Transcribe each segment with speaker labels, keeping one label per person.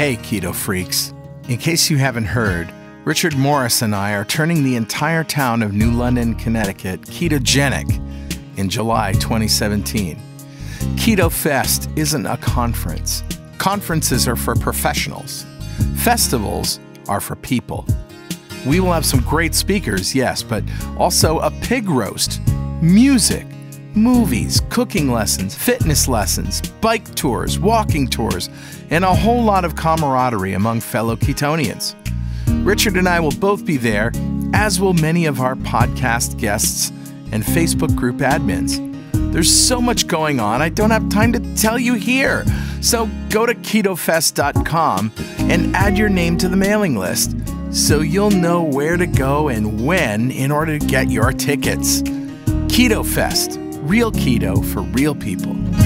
Speaker 1: Hey, keto freaks. In case you haven't heard, Richard Morris and I are turning the entire town of New London, Connecticut ketogenic in July 2017. Keto Fest isn't a conference. Conferences are for professionals. Festivals are for people. We will have some great speakers, yes, but also a pig roast, music, movies, cooking lessons, fitness lessons, bike tours, walking tours, and a whole lot of camaraderie among fellow Ketonians. Richard and I will both be there, as will many of our podcast guests and Facebook group admins. There's so much going on, I don't have time to tell you here. So go to ketofest.com and add your name to the mailing list so you'll know where to go and when in order to get your tickets. Keto Fest, real keto for real people.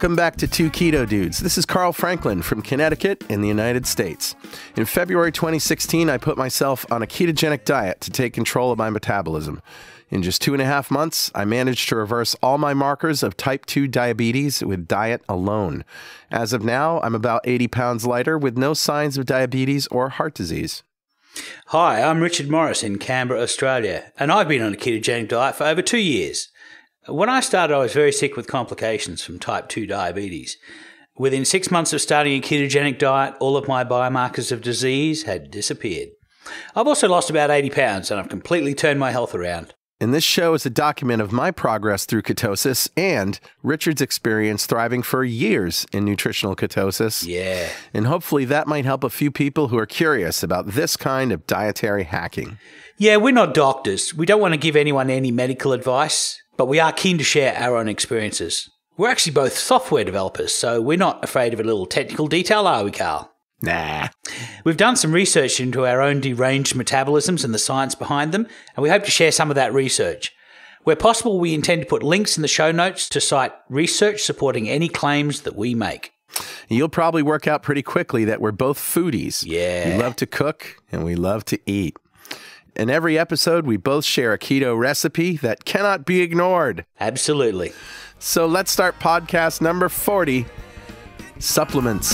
Speaker 1: Welcome back to Two Keto Dudes. This is Carl Franklin from Connecticut in the United States. In February 2016, I put myself on a ketogenic diet to take control of my metabolism. In just two and a half months, I managed to reverse all my markers of type 2 diabetes with diet alone. As of now, I'm about 80 pounds lighter with no signs of diabetes or heart disease.
Speaker 2: Hi, I'm Richard Morris in Canberra, Australia, and I've been on a ketogenic diet for over two years. When I started, I was very sick with complications from type 2 diabetes. Within six months of starting a ketogenic diet, all of my biomarkers of disease had disappeared. I've also lost about 80 pounds and I've completely turned my health around.
Speaker 1: And this show is a document of my progress through ketosis and Richard's experience thriving for years in nutritional ketosis.
Speaker 2: Yeah.
Speaker 1: And hopefully that might help a few people who are curious about this kind of dietary hacking.
Speaker 2: Yeah, we're not doctors. We don't want to give anyone any medical advice but we are keen to share our own experiences. We're actually both software developers, so we're not afraid of a little technical detail, are we, Carl?
Speaker 1: Nah.
Speaker 2: We've done some research into our own deranged metabolisms and the science behind them, and we hope to share some of that research. Where possible, we intend to put links in the show notes to cite research supporting any claims that we make.
Speaker 1: You'll probably work out pretty quickly that we're both foodies.
Speaker 2: Yeah.
Speaker 1: We love to cook and we love to eat. In every episode, we both share a keto recipe that cannot be ignored.
Speaker 2: Absolutely.
Speaker 1: So let's start podcast number 40 Supplements.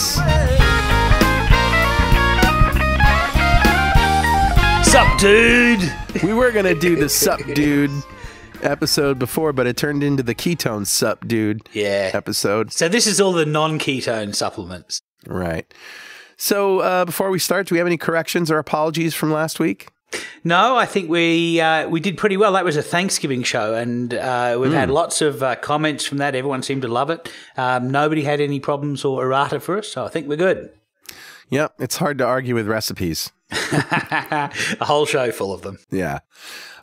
Speaker 2: Sup, dude?
Speaker 1: We were going to do the Sup, dude episode before, but it turned into the ketone sup dude
Speaker 2: yeah.
Speaker 1: episode.
Speaker 2: So this is all the non-ketone supplements.
Speaker 1: Right. So uh, before we start, do we have any corrections or apologies from last week?
Speaker 2: No, I think we uh, we did pretty well. That was a Thanksgiving show, and uh, we've mm. had hmm. lots of uh, comments from that. Everyone seemed to love it. Um, nobody had any problems or errata for us, so I think we're good.
Speaker 1: Yep, it's hard to argue with recipes.
Speaker 2: a whole show full of them.
Speaker 1: Yeah.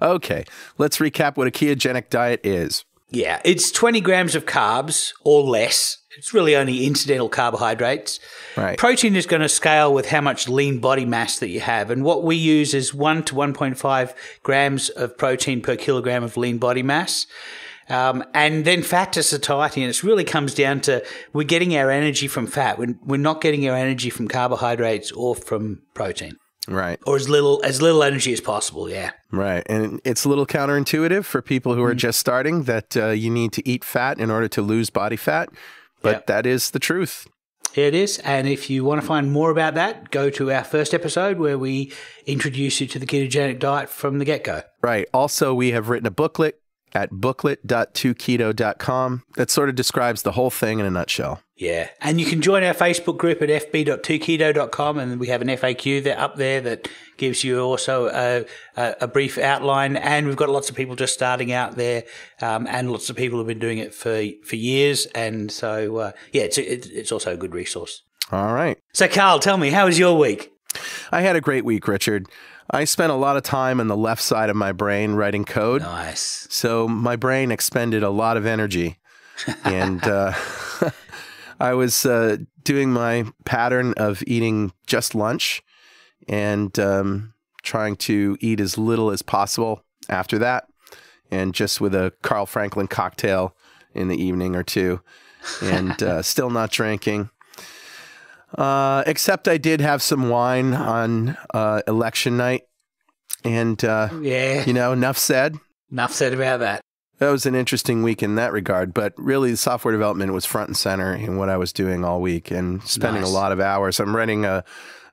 Speaker 1: Okay, let's recap what a ketogenic diet is.
Speaker 2: Yeah, it's 20 grams of carbs or less it's really only incidental carbohydrates.
Speaker 1: Right.
Speaker 2: Protein is going to scale with how much lean body mass that you have. And what we use is 1 to 1.5 grams of protein per kilogram of lean body mass. Um, and then fat to satiety. And it really comes down to we're getting our energy from fat. We're, we're not getting our energy from carbohydrates or from protein.
Speaker 1: Right.
Speaker 2: Or as little as little energy as possible, yeah.
Speaker 1: Right. And it's a little counterintuitive for people who are mm. just starting that uh, you need to eat fat in order to lose body fat. But yep. that is the truth.
Speaker 2: It is. And if you want to find more about that, go to our first episode where we introduce you to the ketogenic diet from the get go.
Speaker 1: Right. Also, we have written a booklet at booklet.2keto.com that sort of describes the whole thing in a nutshell.
Speaker 2: Yeah. And you can join our Facebook group at fb.2keto.com and we have an FAQ there up there that gives you also a, a, a brief outline. And we've got lots of people just starting out there um, and lots of people have been doing it for, for years. And so, uh, yeah, it's, it's also a good resource.
Speaker 1: All right.
Speaker 2: So, Carl, tell me, how was your week?
Speaker 1: I had a great week, Richard. I spent a lot of time on the left side of my brain writing code.
Speaker 2: Nice.
Speaker 1: So my brain expended a lot of energy. and uh, I was uh, doing my pattern of eating just lunch and um, trying to eat as little as possible after that. and just with a Carl Franklin cocktail in the evening or two, and uh, still not drinking. Uh, except I did have some wine on uh, election night, and uh,
Speaker 2: Yeah.
Speaker 1: you know, enough said.
Speaker 2: Enough said about that.
Speaker 1: That was an interesting week in that regard, but really, the software development was front and center in what I was doing all week, and spending
Speaker 2: Nice.
Speaker 1: a lot of hours. I'm writing a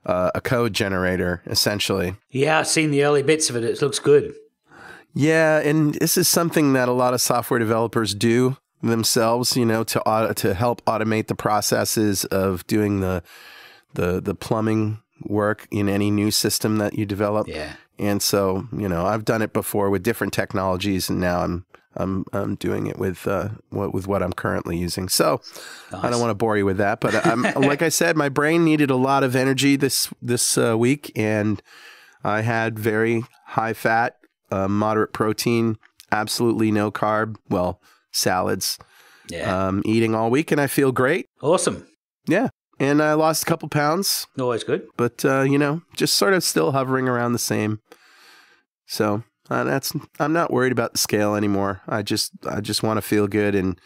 Speaker 1: a, a code generator essentially.
Speaker 2: Yeah, I've seen the early bits of it. It looks good.
Speaker 1: Yeah, and this is something that a lot of software developers do themselves, you know, to to help automate the processes of doing the the the plumbing work in any new system that you develop.
Speaker 2: Yeah.
Speaker 1: And so, you know, I've done it before with different technologies, and now I'm I'm I'm doing it with uh what with what I'm currently using. So I don't want to bore you with that, but I'm like I said, my brain needed a lot of energy this this uh, week, and I had very high fat, uh, moderate protein, absolutely no carb, well salads,
Speaker 2: Yeah.
Speaker 1: um, eating all week, and I feel great.
Speaker 2: awesome.
Speaker 1: Yeah, and I lost a couple pounds,
Speaker 2: Always good.
Speaker 1: but uh, you know, just sort of still hovering around the same. So uh, that's I'm not worried about the scale anymore. I just I just want to feel good and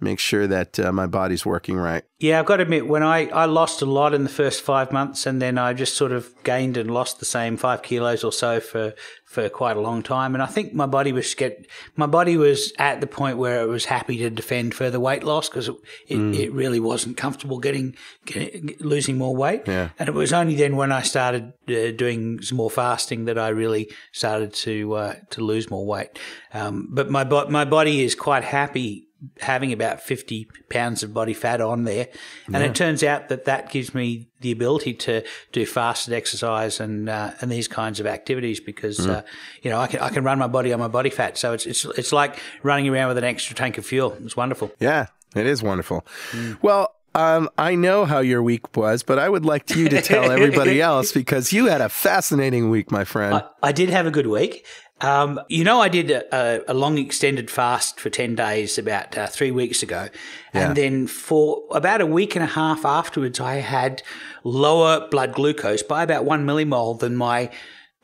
Speaker 1: make sure that uh, my body's working right.
Speaker 2: Yeah, I've got to admit, when I, I lost a lot in the first five months, and then I just sort of gained and lost the same five kilos or so for, for quite a long time. And I think my body was get my body was at the point where it was happy to defend further weight loss because it, it, it really wasn't comfortable getting, getting losing more weight.
Speaker 1: Yeah.
Speaker 2: And it was only then when I started uh, doing some more fasting that I really started to uh, to lose more weight. Um, but my bo- my body is quite happy having about 50 pounds of body fat on there. And it turns out that that gives me the ability to do fasted exercise and, uh, and these kinds of activities because, uh, you know, I can, I can run my body on my body fat. So it's, it's, it's like running around with an extra tank of fuel. It's wonderful.
Speaker 1: Yeah, it is wonderful. Well, um, I know how your week was, but I would like you to tell everybody else because you had a fascinating week, my friend.
Speaker 2: I, I did have a good week. Um, you know, I did a, a, long extended fast for 10 days about uh, three weeks ago.
Speaker 1: Yeah.
Speaker 2: And then for about a week and a half afterwards, I had lower blood glucose by about one millimole than my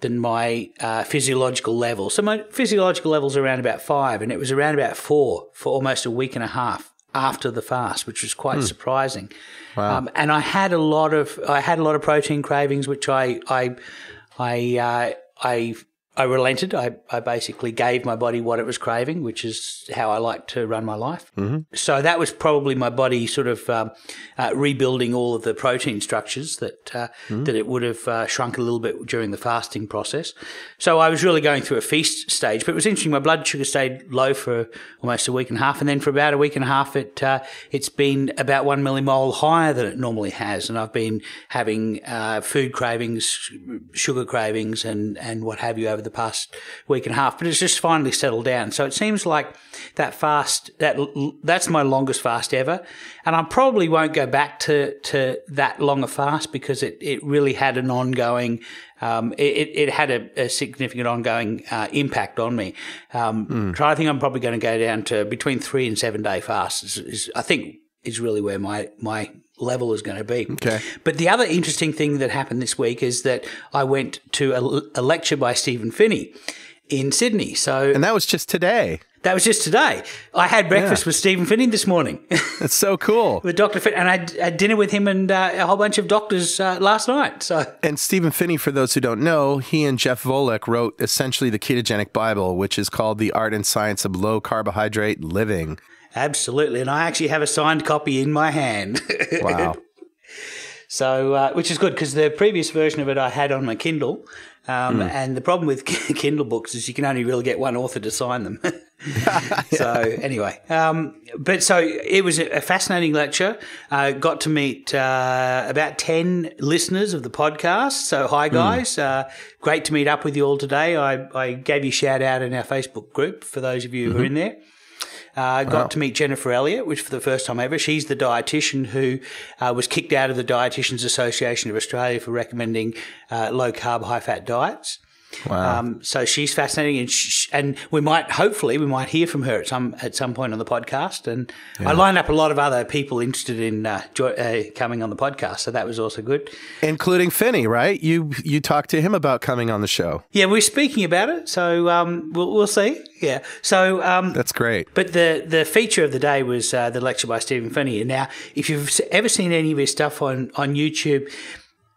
Speaker 2: than my uh, physiological level. So my physiological level's around about five, and it was around about four for almost a week and a half after the fast, which was quite surprising. Um, and I had a lot of I had a lot of protein cravings, which I I I uh, I I relented. I, I basically gave my body what it was craving, which is how I like to run my life. Mm-hmm. So that was probably my body sort of um, uh, rebuilding all of the protein structures that uh, that it would have uh, shrunk a little bit during the fasting process. So I was really going through a feast stage. But it was interesting. My blood sugar stayed low for almost a week and a half, and then for about a week and a half, it uh, it's been about one millimole higher than it normally has, and I've been having uh, food cravings, sugar cravings, and and what have you over the past week and a half. But it's just finally settled down. So it seems like that fast that that's my longest fast ever, and I probably won't go back to to that long a fast because it it really had an ongoing. Um, it, it had a, a significant ongoing uh, impact on me. Um, So I think I'm probably going to go down to between three and seven day fasts. Is, is, I think is really where my my level is going to be.
Speaker 1: Okay.
Speaker 2: But the other interesting thing that happened this week is that I went to a, a lecture by Stephen Phinney in Sydney. So
Speaker 1: and that was just today.
Speaker 2: that was just today. I had breakfast
Speaker 1: Yeah.
Speaker 2: with Stephen Phinney this morning.
Speaker 1: That's so cool.
Speaker 2: with Dr. Phinney, and I had, dinner with him and uh, a whole bunch of doctors uh, last night. So
Speaker 1: And Stephen Phinney, for those who don't know, he and Jeff Volek wrote essentially the ketogenic Bible, which is called The Art and Science of Low Carbohydrate Living.
Speaker 2: absolutely, and I actually have a signed copy in my hand.
Speaker 1: Wow.
Speaker 2: So, uh, which is good because the previous version of it I had on my Kindle. Um, And the problem with Kindle books is you can only really get one author to sign them. so, anyway, um, but so it was a fascinating lecture. Uh, got to meet uh, about 10 listeners of the podcast. So, hi, guys. Uh, great to meet up with you all today. I, I gave you a shout out in our Facebook group for those of you who are in there. Uh, got to meet Jennifer Elliott, which for the first time ever. She's the dietitian who uh, was kicked out of the Dietitians Association of Australia for recommending uh, low carb, high fat diets.
Speaker 3: Wow.
Speaker 2: Um, so she's fascinating, and sh- and we might hopefully we might hear from her at some at some point on the podcast. And I lined up a lot of other people interested in uh, uh, coming on the podcast, so that was also good.
Speaker 1: including Phinney, right? You you talked to him about coming on the show.
Speaker 2: Yeah, we're speaking about it, so um, we'll we'll see. Yeah, so um,
Speaker 1: That's great.
Speaker 2: But the, the feature of the day was uh, the lecture by Stephen Phinney. And now, if you've ever seen any of his stuff on, on YouTube,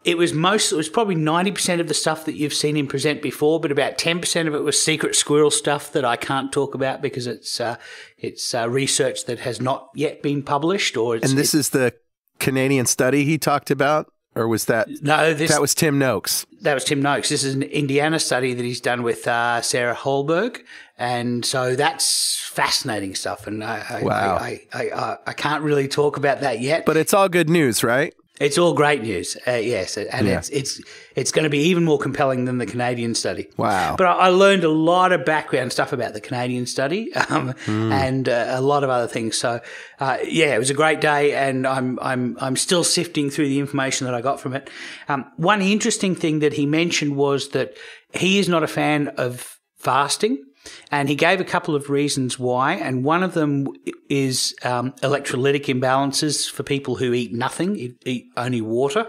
Speaker 2: it was most, it was probably 90% of the stuff that you've seen him present before, but about 10% of it was secret squirrel stuff that I can't talk about because it's, uh, it's uh, research that has not yet been published or it's,
Speaker 1: And this is the Canadian study he talked about, or was that
Speaker 2: no, this,
Speaker 1: that was Tim Noakes?
Speaker 2: that was Tim Noakes. This is an Indiana study that he's done with uh, Sarah Hallberg, and so that's fascinating stuff. And I, I,
Speaker 1: Wow.
Speaker 2: I, I, I, I can't really talk about that yet,
Speaker 1: But it's all good news, right?
Speaker 2: It's all great news. Uh, yes, and
Speaker 1: Yeah.
Speaker 2: it's it's it's going to be even more compelling than the Canadian study.
Speaker 1: Wow.
Speaker 2: But I, I learned a lot of background stuff about the Canadian study um,
Speaker 1: Hmm.
Speaker 2: and uh, a lot of other things. So uh, yeah, it was a great day, and I'm I'm I'm still sifting through the information that I got from it. Um, one interesting thing that he mentioned was that he is not a fan of fasting. And he gave a couple of reasons why, and one of them is um, electrolytic imbalances for people who eat nothing, eat, only water.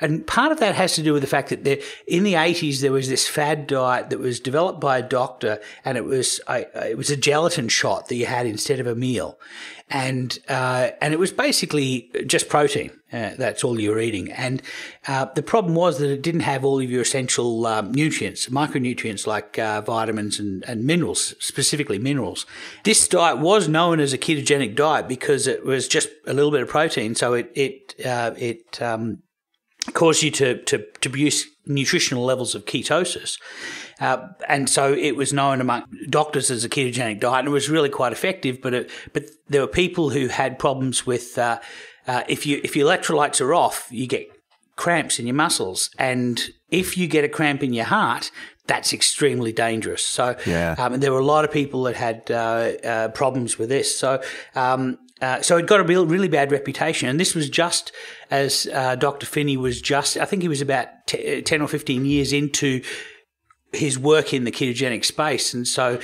Speaker 2: And part of that has to do with the fact that there, in the 80s there was this fad diet that was developed by a doctor, and it was a, it was a gelatin shot that you had instead of a meal, and uh, and it was basically just protein. Uh, that's all you're eating, and uh, the problem was that it didn't have all of your essential um, nutrients, micronutrients like uh, vitamins and, and minerals, specifically minerals. This diet was known as a ketogenic diet because it was just a little bit of protein, so it it uh, it um, cause you to, to, to produce nutritional levels of ketosis. Uh, and so it was known among doctors as a ketogenic diet, and it was really quite effective. But it, but there were people who had problems with uh, uh, if you if your electrolytes are off, you get cramps in your muscles, and if you get a cramp in your heart, that's extremely dangerous. So
Speaker 1: Yeah.
Speaker 2: um, there were a lot of people that had uh, uh, problems with this. So, um, uh, so it got a real, really bad reputation. And this was just as uh, Dr. Phinney was just, I think he was about t- 10 or 15 years into his work in the ketogenic space. And so,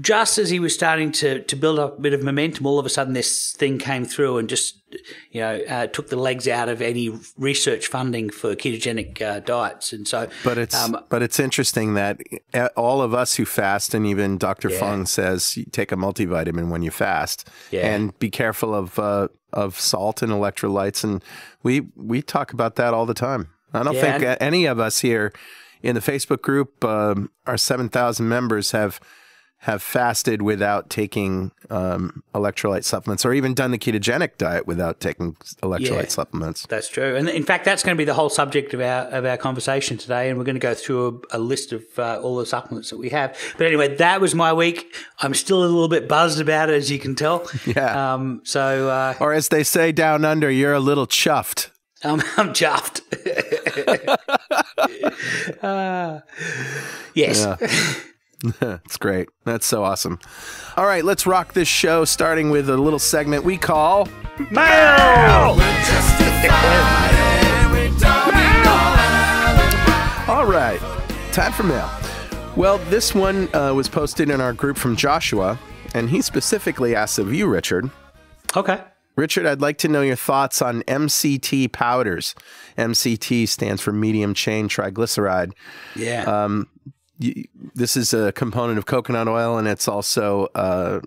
Speaker 2: just as he was starting to, to build up a bit of momentum, all of a sudden this thing came through and just, you know, uh, took the legs out of any research funding for ketogenic uh, diets. And so,
Speaker 1: But it's
Speaker 2: Um,
Speaker 1: but it's interesting that uh, all of us who fast, and even Dr.
Speaker 2: Yeah.
Speaker 1: Fung says take a multivitamin when you fast,
Speaker 2: Yeah.
Speaker 1: and be careful of uh, of salt and electrolytes. And we we talk about that all the time. I don't
Speaker 2: Yeah,
Speaker 1: think any of us here in the Facebook group, um, our seven thousand members have have fasted without taking um, electrolyte supplements, or even done the ketogenic diet without taking electrolyte
Speaker 2: Yeah.
Speaker 1: supplements.
Speaker 2: That's true, and in fact, that's going to be the whole subject of our of our conversation today. And we're going to go through a, a list of uh, all the supplements that we have. But anyway, that was my week. I'm still a little bit buzzed about it, as you can tell.
Speaker 1: Yeah.
Speaker 2: Um. So uh,
Speaker 1: Or as they say down under, you're a little chuffed.
Speaker 2: I'm, I'm chuffed. Uh, yes.
Speaker 1: It's great. That's so awesome. All right, let's rock this show starting with a little segment we call
Speaker 2: Mail.
Speaker 1: All right, time for mail. Well, this one uh, was posted in our group from Joshua, and he specifically asks of you, Richard.
Speaker 2: Okay.
Speaker 1: Richard, I'd like to know your thoughts on MCT powders. MCT stands for medium chain triglyceride.
Speaker 2: Yeah.
Speaker 1: Um, this is a component of coconut oil, and it's also uh,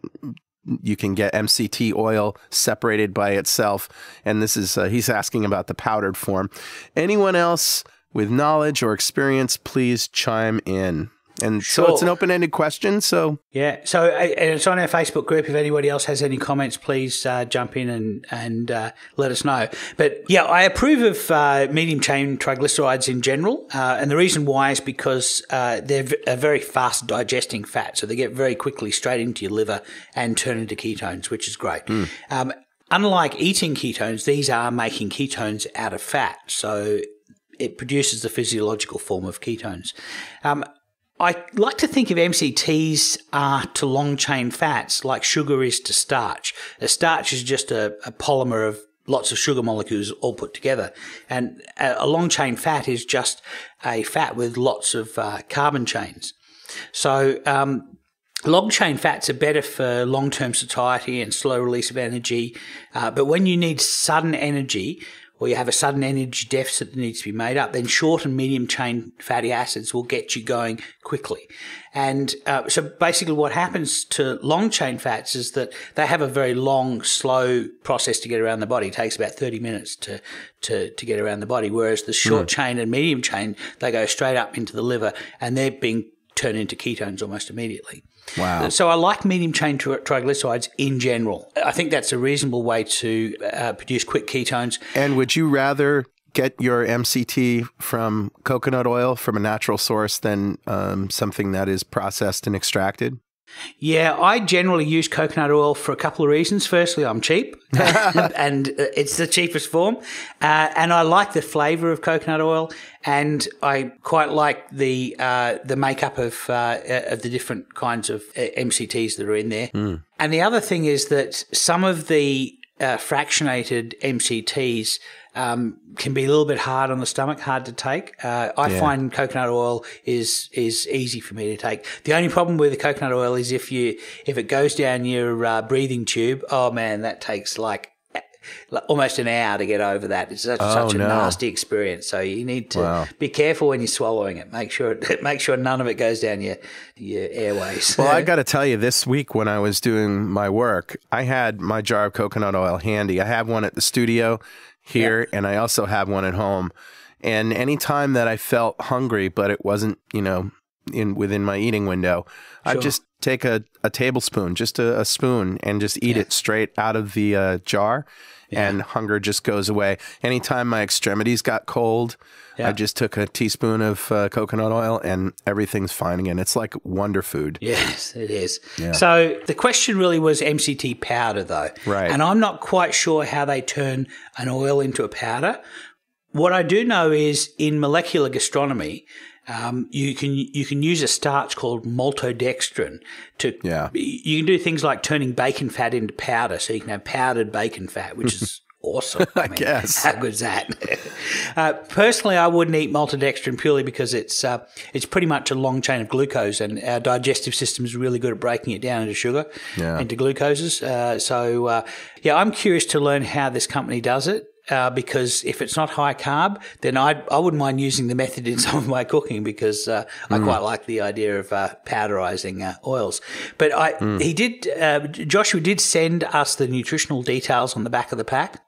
Speaker 1: you can get MCT oil separated by itself. And this is uh, he's asking about the powdered form. Anyone else with knowledge or experience, please chime in. And so it's an open-ended question. So
Speaker 2: Yeah, so uh, it's on our Facebook group. If anybody else has any comments, please uh, jump in and and uh, let us know. But yeah, I approve of uh, medium chain triglycerides in general, uh, and the reason why is because uh, they're v- a very fast digesting fat, so they get very quickly straight into your liver and turn into ketones, which is great. Um, unlike eating ketones, these are making ketones out of fat, so it produces the physiological form of ketones. Um, I like to think of MCTs are to long chain fats like sugar is to starch. A starch is just a, a polymer of lots of sugar molecules all put together. And a long chain fat is just a fat with lots of uh, carbon chains. So, um, Long chain fats are better for long term satiety and slow release of energy. Uh, but when you need sudden energy, or you have a sudden energy deficit that needs to be made up, then short and medium chain fatty acids will get you going quickly. And uh, so basically what happens to long chain fats is that they have a very long, slow process to get around the body. It takes about 30 minutes to, to, to get around the body. Whereas the short mm. chain and medium chain, they go straight up into the liver and they're being turned into ketones almost immediately.
Speaker 1: Wow.
Speaker 2: So I like medium chain triglycerides in general. I think that's a reasonable way to uh, produce quick ketones.
Speaker 1: And would you rather get your MCT from coconut oil from a natural source than um, something that is processed and extracted?
Speaker 2: Yeah, I generally use coconut oil for a couple of reasons. Firstly, I'm cheap and it's the cheapest form. Uh, and I like the flavor of coconut oil and I quite like the uh, the makeup of uh, of the different kinds of uh, MCTs that are in there. Mm. And the other thing is that some of the uh, fractionated MCTs um, can be a little bit hard on the stomach, hard to take. Uh, I yeah. find coconut oil is is easy for me to take. The only problem with the coconut oil is if you if it goes down your uh, breathing tube. Oh man, that takes like almost an hour to get over that. It's such, oh, such a no. nasty experience. So you need to wow. be careful when you're swallowing it. Make sure it, make sure none of it goes down your your airways.
Speaker 1: Well, I got to tell you, this week when I was doing my work, I had my jar of coconut oil handy. I have one at the studio here, and I also have one at home. And anytime that I felt hungry, but it wasn't, you know, in within my eating window, sure. I'd just take a, a tablespoon, just a, a spoon, and just eat yeah. it straight out of the uh, jar. Yeah. And hunger just goes away. Anytime my extremities got cold, yeah. I just took a teaspoon of uh, coconut oil and everything's fine again. It's like wonder food.
Speaker 2: Yes, it is. So the question really was MCT powder, though.
Speaker 1: Right.
Speaker 2: And I'm not quite sure how they turn an oil into a powder. What I do know is in molecular gastronomy, um, you can you can use a starch called maltodextrin to
Speaker 1: yeah.
Speaker 2: You can do things like turning bacon fat into powder, so you can have powdered bacon fat, which is awesome.
Speaker 1: I, I mean, guess
Speaker 2: how good is that? uh, personally, I wouldn't eat maltodextrin purely because it's uh, it's pretty much a long chain of glucose, and our digestive system is really good at breaking it down into sugar,
Speaker 1: yeah.
Speaker 2: into glucoses. Uh, so uh, yeah, I'm curious to learn how this company does it uh, because if it's not high carb, then I I wouldn't mind using the method in some of my cooking because uh, mm. I quite like the idea of uh, powderizing uh, oils. But I mm. he did uh, Joshua did send us the nutritional details on the back of the pack.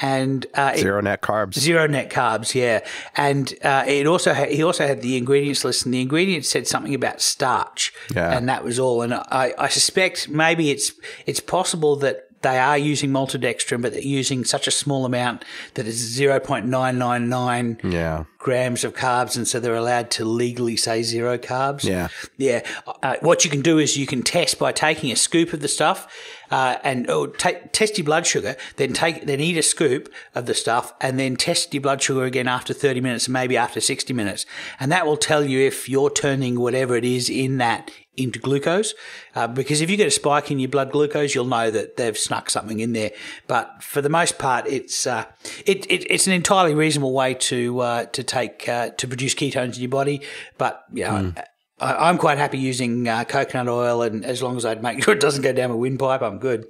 Speaker 2: And
Speaker 1: uh, zero net carbs.
Speaker 2: Zero net carbs, yeah. And it also ha- he also had the ingredients list, and the ingredients said something about starch,
Speaker 1: yeah.
Speaker 2: and that was all. And I, I suspect maybe it's it's possible that they are using maltodextrin, but they're using such a small amount that it's 0.999
Speaker 1: yeah.
Speaker 2: grams of carbs. And so they're allowed to legally say zero carbs.
Speaker 1: Yeah.
Speaker 2: Yeah. Uh, what you can do is you can test by taking a scoop of the stuff uh, and oh, test your blood sugar, then take, then eat a scoop of the stuff and then test your blood sugar again after 30 minutes, maybe after 60 minutes. And that will tell you if you're turning whatever it is in that into glucose. Uh, because if you get a spike in your blood glucose, you'll know that they've snuck something in there. But for the most part, it's uh, it, it, it's an entirely reasonable way to uh, to take uh, to produce ketones in your body. But you know, mm. I, am quite happy using uh, coconut oil, and as long as I make sure it doesn't go down my windpipe, I'm good.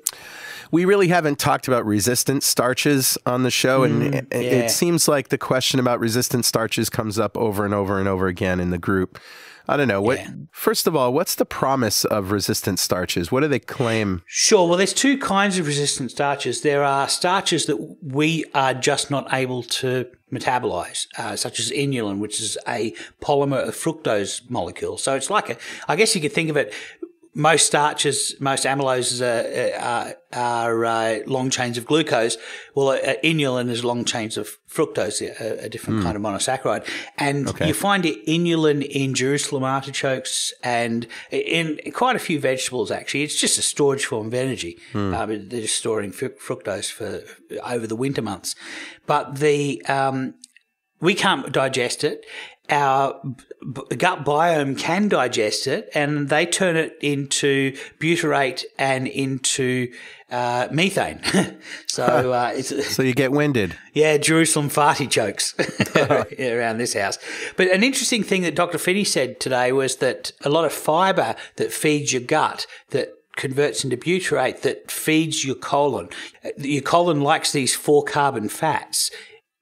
Speaker 1: We really haven't talked about resistant starches on the show, and mm, yeah. it seems like the question about resistant starches comes up over and over and over again in the group. I don't know. What yeah. first of all, what's the promise of resistant starches? What do they claim?
Speaker 2: Sure. Well, there's two kinds of resistant starches. There are starches that we are just not able to metabolize, uh, such as inulin, which is a polymer of fructose molecule. So it's like a, I guess you could think of it most starches, most amyloses are, are, are uh, long chains of glucose. Well, uh, inulin is long chains of fructose, a, a different mm. kind of monosaccharide. And okay. you find it inulin in Jerusalem artichokes and in quite a few vegetables, actually. It's just a storage form of energy. Mm. They're just storing fructose for over the winter months. But the um, we can't digest it. Our b- gut biome can digest it, and they turn it into butyrate and into uh, methane. so uh, it's
Speaker 1: So you get winded.
Speaker 2: yeah, Jerusalem farty jokes around this house. But an interesting thing that Dr. Phinney said today was that a lot of fiber that feeds your gut that converts into butyrate that feeds your colon. Your colon likes these four carbon fats.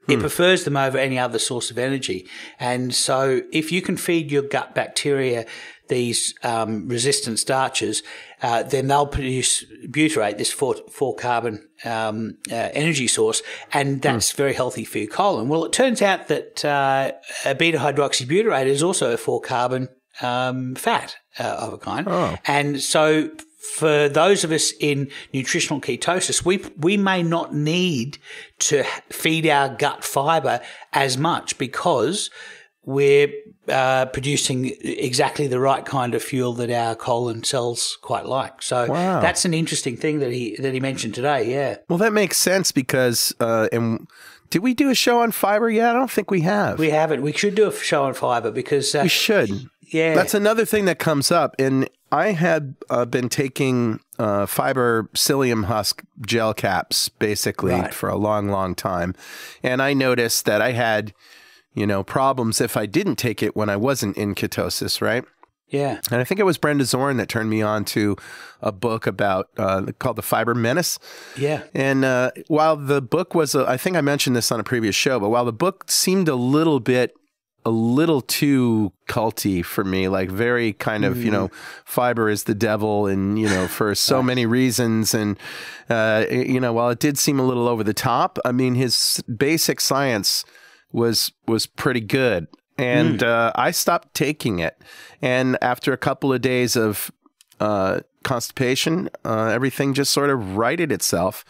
Speaker 2: It prefers them over any other source of energy. And so if you can feed your gut bacteria these um, resistant starches, uh, then they'll produce butyrate, this four, four carbon um, uh, energy source, and that's very healthy for your colon. Well, it turns out that uh, a beta hydroxybutyrate is also a four carbon um, fat uh, of a kind. And so for those of us in nutritional ketosis, we we may not need to feed our gut fiber as much because we're uh, producing exactly the right kind of fuel that our colon cells quite like. So
Speaker 1: Wow.
Speaker 2: that's an interesting thing that he that he mentioned today. Yeah.
Speaker 1: Well, that makes sense because, uh, and did we do a show on fiber yet? I don't think we have.
Speaker 2: We haven't. We should do a show on fiber because uh,
Speaker 1: We should.
Speaker 2: yeah,
Speaker 1: That's another thing that comes up. And I had uh, been taking uh, fiber psyllium husk gel caps basically
Speaker 2: Right.
Speaker 1: for a long, long time. And I noticed that I had, you know, problems if I didn't take it when I wasn't in ketosis, right?
Speaker 2: yeah,
Speaker 1: And I think it was Brenda Zorn that turned me on to a book about uh, called The Fiber Menace.
Speaker 2: yeah,
Speaker 1: And uh, while the book was, a, I think I mentioned this on a previous show, but while the book seemed a little bit, a little too culty for me, like very kind of, you know, fiber is the devil, and you know, for so many reasons, and uh, you know, while it did seem a little over the top, I mean, his basic science was was pretty good. And uh, I stopped taking it, and after a couple of days of uh, constipation, uh, everything just sort of righted itself,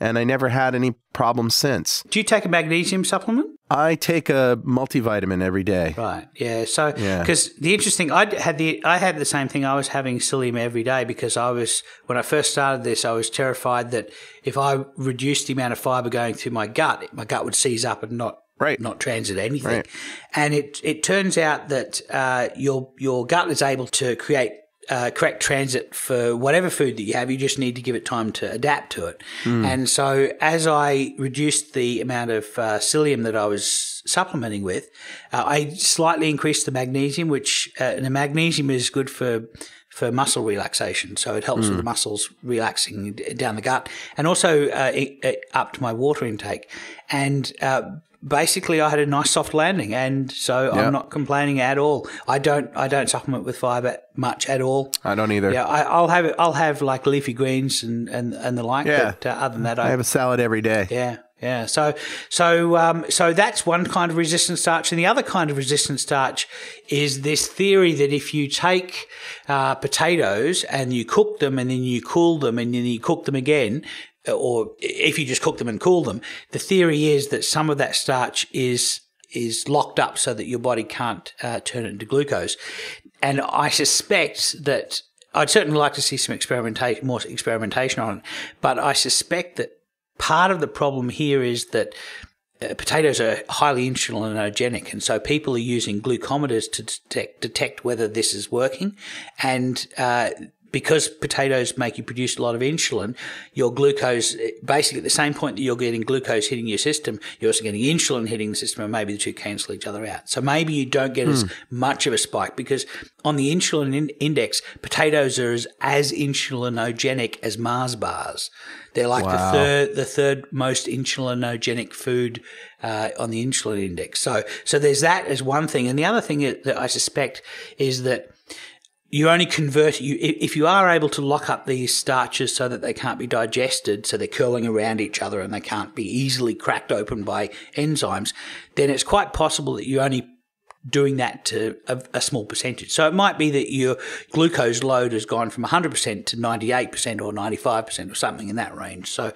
Speaker 1: and I never had any problems since.
Speaker 2: Do you take a magnesium supplement?
Speaker 1: I take a multivitamin every day.
Speaker 2: Right. Yeah. So,
Speaker 1: Yeah.
Speaker 2: because the interesting, I had the, I had the same thing. I was having psyllium every day because I was, when I first started this, I was terrified that if I reduced the amount of fiber going through my gut, my gut would seize up and not,
Speaker 1: Right.
Speaker 2: not transit anything.
Speaker 1: Right.
Speaker 2: And it, it turns out that, uh, your, your gut is able to create uh, correct transit for whatever food that you have. You just need to give it time to adapt to it. And so, as I reduced the amount of uh, psyllium that I was supplementing with, uh, I slightly increased the magnesium, which uh, the magnesium is good for for muscle relaxation. So it helps with the muscles relaxing down the gut, and also uh, it, it upped my water intake. And uh, basically, I had a nice soft landing, and so
Speaker 1: Yeah.
Speaker 2: I'm not complaining at all. I don't I don't supplement with fiber much at all.
Speaker 1: I don't either.
Speaker 2: Yeah, I, I'll have I'll have like leafy greens and and, and the like.
Speaker 1: Yeah.
Speaker 2: But uh, other than that,
Speaker 1: I
Speaker 2: I,
Speaker 1: have a salad every day.
Speaker 2: yeah, yeah. So, so, um, so that's one kind of resistant starch, and the other kind of resistant starch is this theory that if you take uh, potatoes and you cook them, and then you cool them, and then you cook them again, or if you just cook them and cool them, the theory is that some of that starch is is locked up so that your body can't uh, turn it into glucose. And I suspect that I'd certainly like to see some experimentation, more experimentation on it. But I suspect that part of the problem here is that uh, potatoes are highly insulinogenic, and so people are using glucometers to detect, detect whether this is working. And uh, because potatoes make you produce a lot of insulin, your glucose, basically at the same point that you're getting glucose hitting your system, you're also getting insulin hitting the system, and maybe the two cancel each other out. So maybe you don't get as much of a spike because on the insulin in- index, potatoes are as, as insulinogenic as Mars bars. They're like
Speaker 1: Wow.
Speaker 2: the third, the third most insulinogenic food uh, on the insulin index. So, so there's that as one thing, and the other thing that I suspect is that you only convert you if you are able to lock up these starches so that they can't be digested, so they're curling around each other and they can't be easily cracked open by enzymes, then it's quite possible that you're only doing that to a, a small percentage. So it might be that your glucose load has gone from 100% to 98% or 95% or something in that range. So,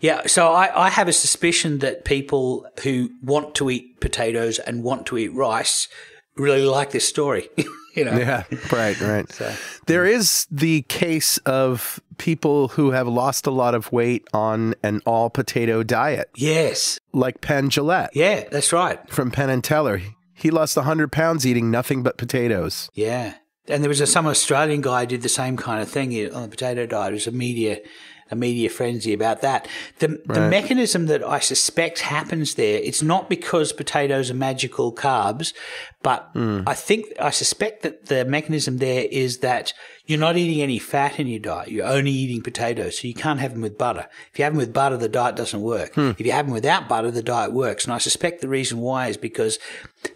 Speaker 2: yeah, so I, I have a suspicion that people who want to eat potatoes and want to eat rice really like this story. you know?
Speaker 1: Yeah, right, right. There is the case of people who have lost a lot of weight on an all potato diet,
Speaker 2: Yes.
Speaker 1: like Penn Jillette
Speaker 2: Yeah, that's right.
Speaker 1: from Penn and Teller. He lost 100 pounds eating nothing but potatoes.
Speaker 2: Yeah. And there was a, some Australian guy who did the same kind of thing on the potato diet. It was a media a media frenzy about that. The the mechanism that I suspect happens there, it's not because potatoes are magical carbs, but hmm. I think I suspect that the mechanism there is that you're not eating any fat in your diet. You're only eating potatoes, so you can't have them with butter. If you have them with butter, the diet doesn't work. Hmm. If you have them without butter, the diet works. And I suspect the reason why is because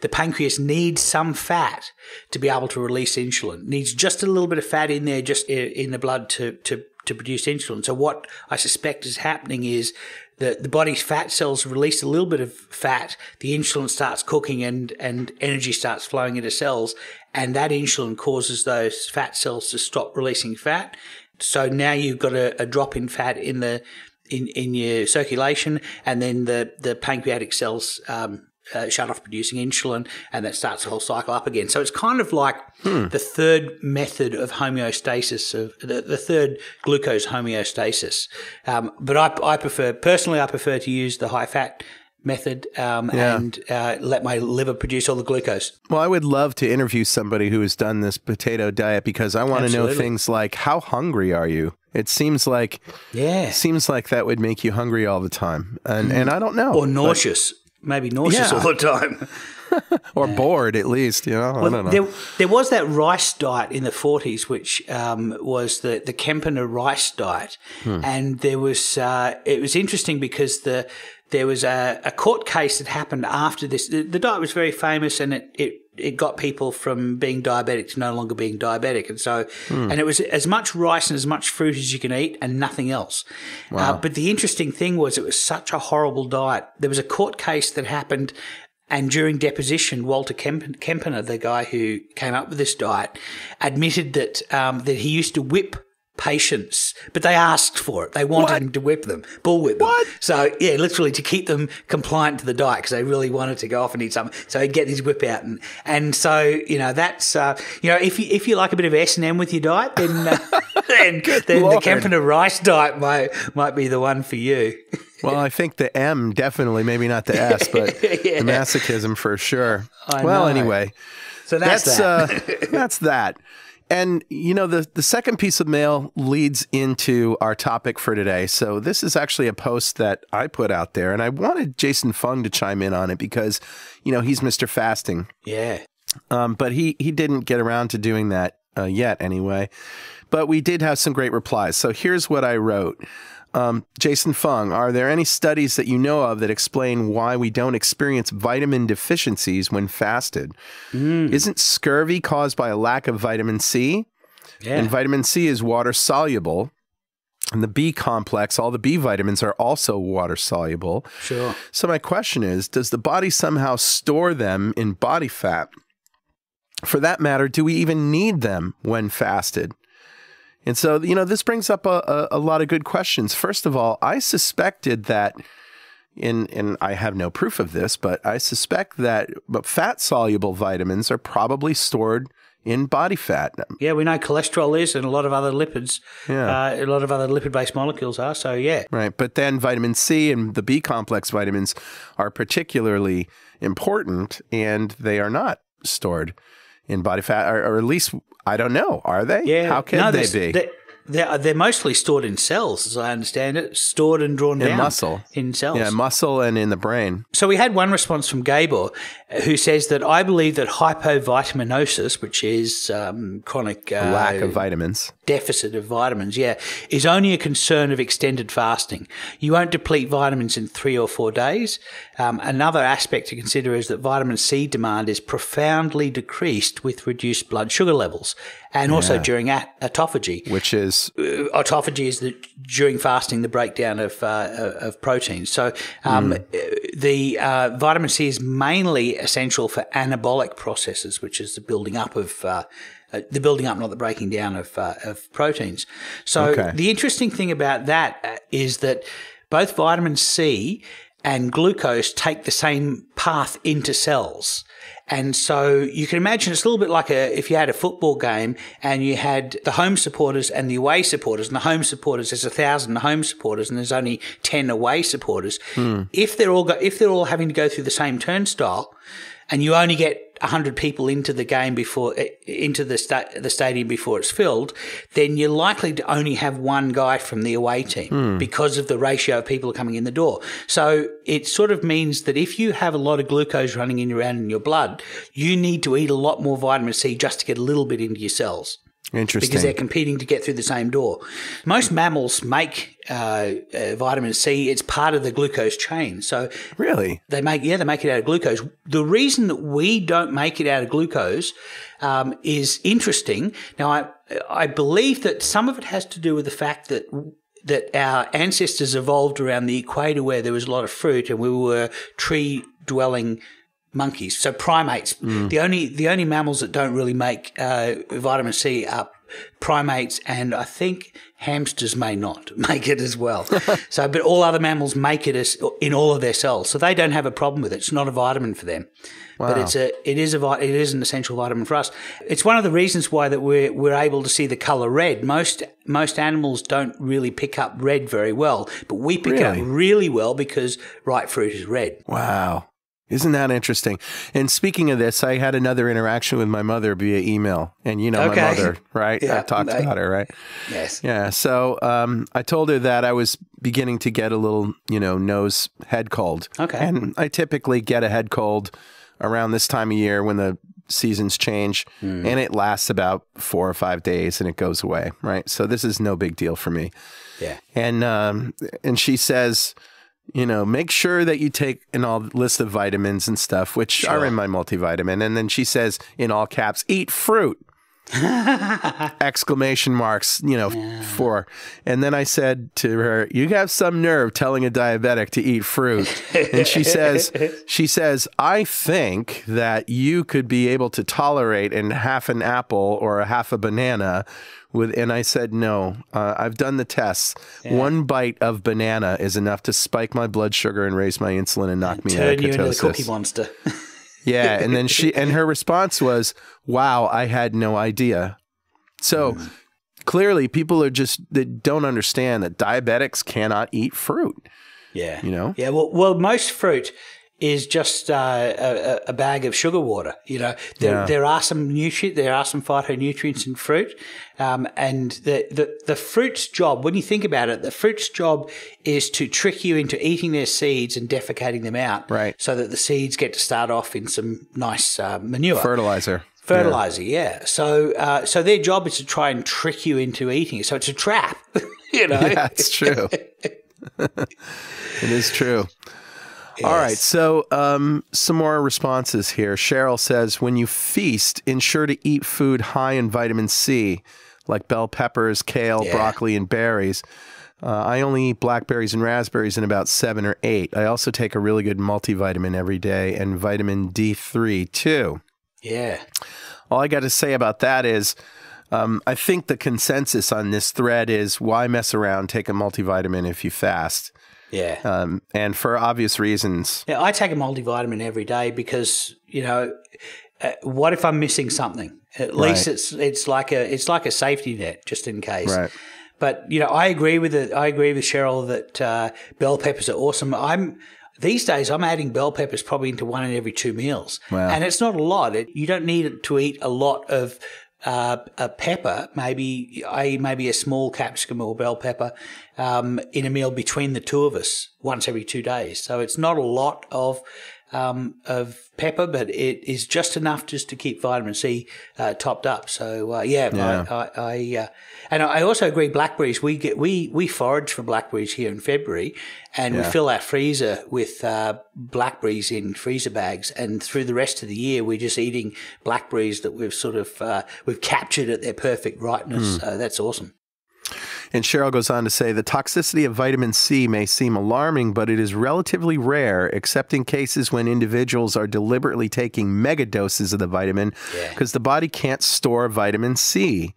Speaker 2: the pancreas needs some fat to be able to release insulin. It needs just a little bit of fat in there, just in the blood to to to produce insulin. So what I suspect is happening is that the body's fat cells release a little bit of fat, the insulin starts cooking and, and energy starts flowing into cells, and that insulin causes those fat cells to stop releasing fat. So now you've got a, a drop in fat in the in, in your circulation, and then the, the pancreatic cells um, uh, shut off producing insulin, and that starts the whole cycle up again. So it's kind of like the third method of homeostasis, of the, the third glucose homeostasis. Um, but I, I prefer, personally, I prefer to use the high fat method um,
Speaker 1: Yeah.
Speaker 2: and uh, let my liver produce all the glucose.
Speaker 1: Well, I would love to interview somebody who has done this potato diet because I want to know things like how hungry are you? It seems like
Speaker 2: Yeah.
Speaker 1: seems like that would make you hungry all the time, and and I don't know,
Speaker 2: Or nauseous. Maybe nauseous
Speaker 1: Yeah.
Speaker 2: all the time.
Speaker 1: or bored at least. You know, I don't know.
Speaker 2: There, there was that rice diet in the 40s, which um, was the, the Kempner rice diet.
Speaker 1: Hmm.
Speaker 2: And there was, uh, it was interesting because the, there was a, a court case that happened after this. The, the diet was very famous and it, it, it got people from being diabetic to no longer being diabetic. And so,
Speaker 1: Hmm.
Speaker 2: and it was as much rice and as much fruit as you can eat and nothing else. Uh, but the interesting thing was it was such a horrible diet. There was a court case that happened and during deposition, Walter Kemp- Kempner, the guy who came up with this diet, admitted that um, that he used to whip patients, but they asked for it. They wanted
Speaker 1: What?
Speaker 2: him to whip them, bull whip them.
Speaker 1: What?
Speaker 2: So yeah, literally to keep them compliant to the diet because they really wanted to go off and eat something. So he'd get his whip out, and and so you know that's uh, you know if you if you like a bit of S and M with your diet, then uh, then, then the
Speaker 1: Lord.
Speaker 2: Kempner rice diet might might be the one for you.
Speaker 1: well, I think the M definitely, maybe not the S, but
Speaker 2: Yeah.
Speaker 1: the masochism for sure.
Speaker 2: I
Speaker 1: well,
Speaker 2: know.
Speaker 1: anyway,
Speaker 2: So that's,
Speaker 1: that's
Speaker 2: that.
Speaker 1: uh, that's that. And you know the the second piece of mail leads into our topic for today. So this is actually a post that I put out there, and I wanted Jason Fung to chime in on it because you know he's Mr. Fasting,
Speaker 2: yeah.
Speaker 1: um, but he he didn't get around to doing that uh, yet anyway. But we did have some great replies. So here's what I wrote. Um, Jason Fung, are there any studies that you know of that explain why we don't experience vitamin deficiencies when fasted? Isn't scurvy caused by a lack of vitamin C?
Speaker 2: Yeah.
Speaker 1: And vitamin C is water soluble. And the B complex, all the B vitamins are also water soluble.
Speaker 2: Sure.
Speaker 1: So my question is, does the body somehow store them in body fat? For that matter, do we even need them when fasted? And so, you know, this brings up a, a, a lot of good questions. First of all, I suspected that, in, and I have no proof of this, but I suspect that fat soluble vitamins are probably stored in body fat.
Speaker 2: Yeah, we know cholesterol is, and a lot of other lipids,
Speaker 1: Yeah.
Speaker 2: uh, a lot of other lipid-based molecules are. So yeah,
Speaker 1: Right. But then vitamin C and the B complex vitamins are particularly important and they are not stored in body fat, or, or at least, I don't know. Are they?
Speaker 2: yeah.
Speaker 1: How can
Speaker 2: No,
Speaker 1: they be?
Speaker 2: They're, they're, they're mostly stored in cells, as I understand it, stored and drawn down.
Speaker 1: in
Speaker 2: down
Speaker 1: muscle.
Speaker 2: in cells.
Speaker 1: Yeah, muscle and in the brain.
Speaker 2: So we had one response from Gabor, uh, who says that I believe that hypovitaminosis, which is um, chronic uh,
Speaker 1: Lack of vitamins.
Speaker 2: deficit of vitamins, yeah, is only a concern of extended fasting. You won't deplete vitamins in three or four days. Um, another aspect to consider is that vitamin C demand is profoundly decreased with reduced blood sugar levels and also during at- autophagy.
Speaker 1: Which is
Speaker 2: Uh, autophagy is the, during fasting the breakdown of uh, of proteins. So um, uh, the uh, vitamin C is mainly essential for anabolic processes, which is the building up of uh, uh, the building up, not the breaking down of uh, of proteins. So
Speaker 1: Okay.
Speaker 2: the interesting thing about that uh, that both vitamin C and glucose take the same path into cells. And so you can imagine it's a little bit like a, if you had a football game and you had the home supporters and the away supporters and the home supporters, there's a thousand home supporters and there's only 10 away supporters. Hmm. If they're all, go, if they're all having to go through the same turnstile and you only get 100 people into the game before eh, into the sta- the stadium before it's filled then you're likely to only have one guy from the away team hmm. because of the ratio of people coming in the door. So it sort of means that if you have a lot of glucose running in around in your blood you need to eat a lot more vitamin C just to get a little bit into your cells
Speaker 1: Interesting.
Speaker 2: because they're competing to get through the same door. Most mammals make uh, uh, vitamin C; it's part of the glucose chain. So
Speaker 1: really?
Speaker 2: they make yeah, they make it out of glucose. The reason that we don't make it out of glucose um, is interesting. Now, I I believe that some of it has to do with the fact that that our ancestors evolved around the equator where there was a lot of fruit and we were tree dwelling monkeys. So primates. The only the only mammals that don't really make uh, vitamin C are primates, and I think hamsters may not make it as well. so, but all other mammals make it as in all of their cells, so they don't have a problem with it. It's not a vitamin for them. But it's a it is a it is an essential vitamin for us. It's one of the reasons why that we're we're able to see the color red. Most most animals don't really pick up red very well, but we pick up
Speaker 1: Really?
Speaker 2: really well because ripe fruit is red.
Speaker 1: Wow. Isn't that interesting? And speaking of this, I had another interaction with my mother via email. And you know
Speaker 2: Okay.
Speaker 1: my mother, right?
Speaker 2: Yeah,
Speaker 1: I talked
Speaker 2: I-
Speaker 1: about her, right?
Speaker 2: Yes.
Speaker 1: Yeah. So um, I told her that I was beginning to get a little, you know, nose head cold.
Speaker 2: Okay.
Speaker 1: And I typically get a head cold around this time of year when the seasons change
Speaker 2: Hmm.
Speaker 1: and it lasts about four or five days and it goes away. Right. So this is no big deal for me.
Speaker 2: Yeah.
Speaker 1: And um, and she says, you know, make sure that you take an all list of vitamins and stuff, which are in my multivitamin. And then she says in all caps, eat fruit. exclamation marks, you know, for. And then I said to her, "You have some nerve telling a diabetic to eat fruit." And she says, "She says I think that you could be able to tolerate in half an apple or a half a banana." With and I said, "No, uh, I've done the tests. One bite of banana is enough to spike my blood sugar and raise my insulin and knock me out
Speaker 2: Turn
Speaker 1: of
Speaker 2: you into the
Speaker 1: ketosis."
Speaker 2: cookie monster.
Speaker 1: Yeah, and then she and her response was, "Wow, I had no idea." So
Speaker 2: Mm.
Speaker 1: clearly, people are just they don't understand that diabetics cannot eat fruit.
Speaker 2: Yeah.
Speaker 1: You know?
Speaker 2: Yeah. Well, well, most fruit is just uh, a, a bag of sugar water. You know, there,
Speaker 1: Yeah.
Speaker 2: there are some nutrient, there are some phytonutrients in fruit, um, and the, the the fruit's job. When you think about it, the fruit's job is to trick you into eating their seeds and defecating them out,
Speaker 1: Right.
Speaker 2: So that the seeds get to start off in some nice uh, manure.
Speaker 1: Fertilizer.
Speaker 2: Fertilizer, yeah. So, uh, so their job is to try and trick you into eating it. So it's a trap, you know.
Speaker 1: Yeah, true. it is true. All right, so um, some more responses here. Cheryl says, when you feast, ensure to eat food high in vitamin C, like bell peppers, kale,
Speaker 2: Yeah.
Speaker 1: broccoli, and berries. Uh, I only eat blackberries and raspberries in about seven or eight. I also take a really good multivitamin every day and vitamin D3 too.
Speaker 2: Yeah.
Speaker 1: All I got to say about that is, um, I think the consensus on this thread is why mess around? Take a multivitamin if you fast,
Speaker 2: Yeah.
Speaker 1: um, and for obvious reasons.
Speaker 2: Yeah, I take a multivitamin every day because you know, uh, what if I'm missing something? At least
Speaker 1: Right.
Speaker 2: it's it's like a it's like a safety net just in case.
Speaker 1: Right.
Speaker 2: But you know, I agree with it. I agree with Cheryl that uh, bell peppers are awesome. I'm these days I'm adding bell peppers probably into one in every two meals,
Speaker 1: Wow.
Speaker 2: and it's not a lot. It, you don't need to eat a lot of. Uh, a pepper, maybe I maybe a small capsicum or bell pepper, um, in a meal between the two of us once every two days. So it's not a lot of um, of pepper, but it is just enough just to keep vitamin C uh, topped up. So uh, yeah,
Speaker 1: Yeah.
Speaker 2: I, I, I uh, and I also agree. Blackberries, we get we we forage for blackberries here in February, and we fill our freezer with uh, blackberries in freezer bags. And through the rest of the year, we're just eating blackberries that we've sort of uh, we've captured at their perfect ripeness. So that's awesome.
Speaker 1: And Cheryl goes on to say the toxicity of vitamin C may seem alarming, but it is relatively rare, except in cases when individuals are deliberately taking mega doses of the vitamin
Speaker 2: Yeah.
Speaker 1: because the body can't store vitamin C.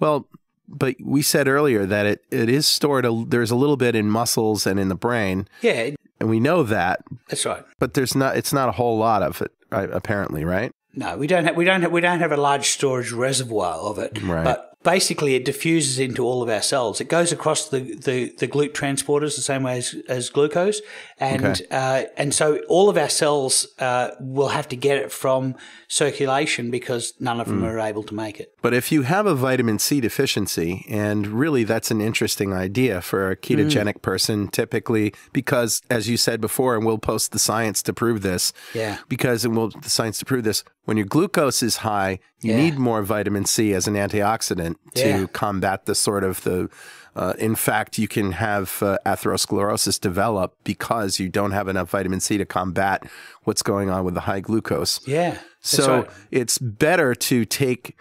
Speaker 1: Well, but we said earlier that it, it is stored, a, there's a little bit in muscles and in the brain.
Speaker 2: Yeah,
Speaker 1: and we know that,
Speaker 2: That's right.
Speaker 1: but there's not. It's not a whole lot of it, uh, apparently, right?
Speaker 2: No, we don't have we don't have, we don't have a large storage reservoir of it.
Speaker 1: Right.
Speaker 2: But basically, it diffuses into all of our cells. It goes across the the, the GLUT transporters the same way as, as glucose, and
Speaker 1: Okay.
Speaker 2: uh, and so all of our cells uh, will have to get it from circulation because none of them hmm. are able to make it.
Speaker 1: But if you have a vitamin C deficiency, and really that's an interesting idea for a ketogenic hmm. person, typically, because as you said before, and we'll post the science to prove this.
Speaker 2: Yeah.
Speaker 1: Because, and we'll the science to prove this, when your glucose is high, you
Speaker 2: Yeah.
Speaker 1: need more vitamin C as an antioxidant to
Speaker 2: Yeah.
Speaker 1: combat the sort of the. Uh, in fact, you can have uh, atherosclerosis develop because you don't have enough vitamin C to combat what's going on with the high glucose.
Speaker 2: Yeah.
Speaker 1: So
Speaker 2: right.
Speaker 1: it's better to take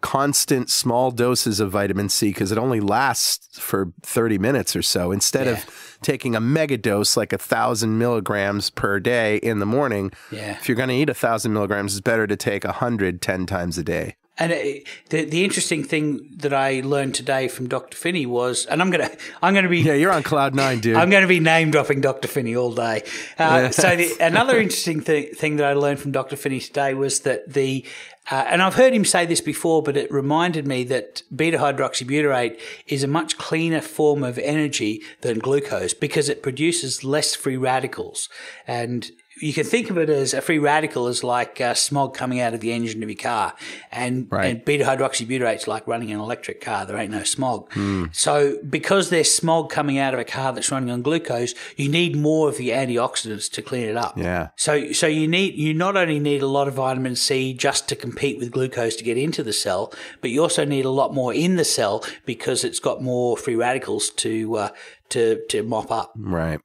Speaker 1: constant small doses of vitamin C because it only lasts for 30 minutes or so instead
Speaker 2: Yeah.
Speaker 1: of taking a mega dose like a thousand milligrams per day in the morning.
Speaker 2: Yeah.
Speaker 1: If you're going to eat a thousand milligrams, it's better to take a hundred 10 times a day.
Speaker 2: And it, the the interesting thing that I learned today from Dr. Phinney was, and I'm gonna I'm gonna be
Speaker 1: Yeah, you're on cloud nine, dude.
Speaker 2: I'm going to be name dropping Dr. Phinney all day. Uh, so the, another interesting th- thing that I learned from Dr. Phinney today was that the, uh, and I've heard him say this before, but it reminded me that beta hydroxybutyrate is a much cleaner form of energy than glucose because it produces less free radicals. And you can think of it as a free radical is like uh, smog coming out of the engine of your car, and,
Speaker 1: Right.
Speaker 2: and beta hydroxybutyrate's like running an electric car. There ain't no smog. So because there's smog coming out of a car that's running on glucose, you need more of the antioxidants to clean it up.
Speaker 1: Yeah.
Speaker 2: So so you need you not only need a lot of vitamin C just to compete with glucose to get into the cell, but you also need a lot more in the cell because it's got more free radicals to uh, to to mop up.
Speaker 1: right.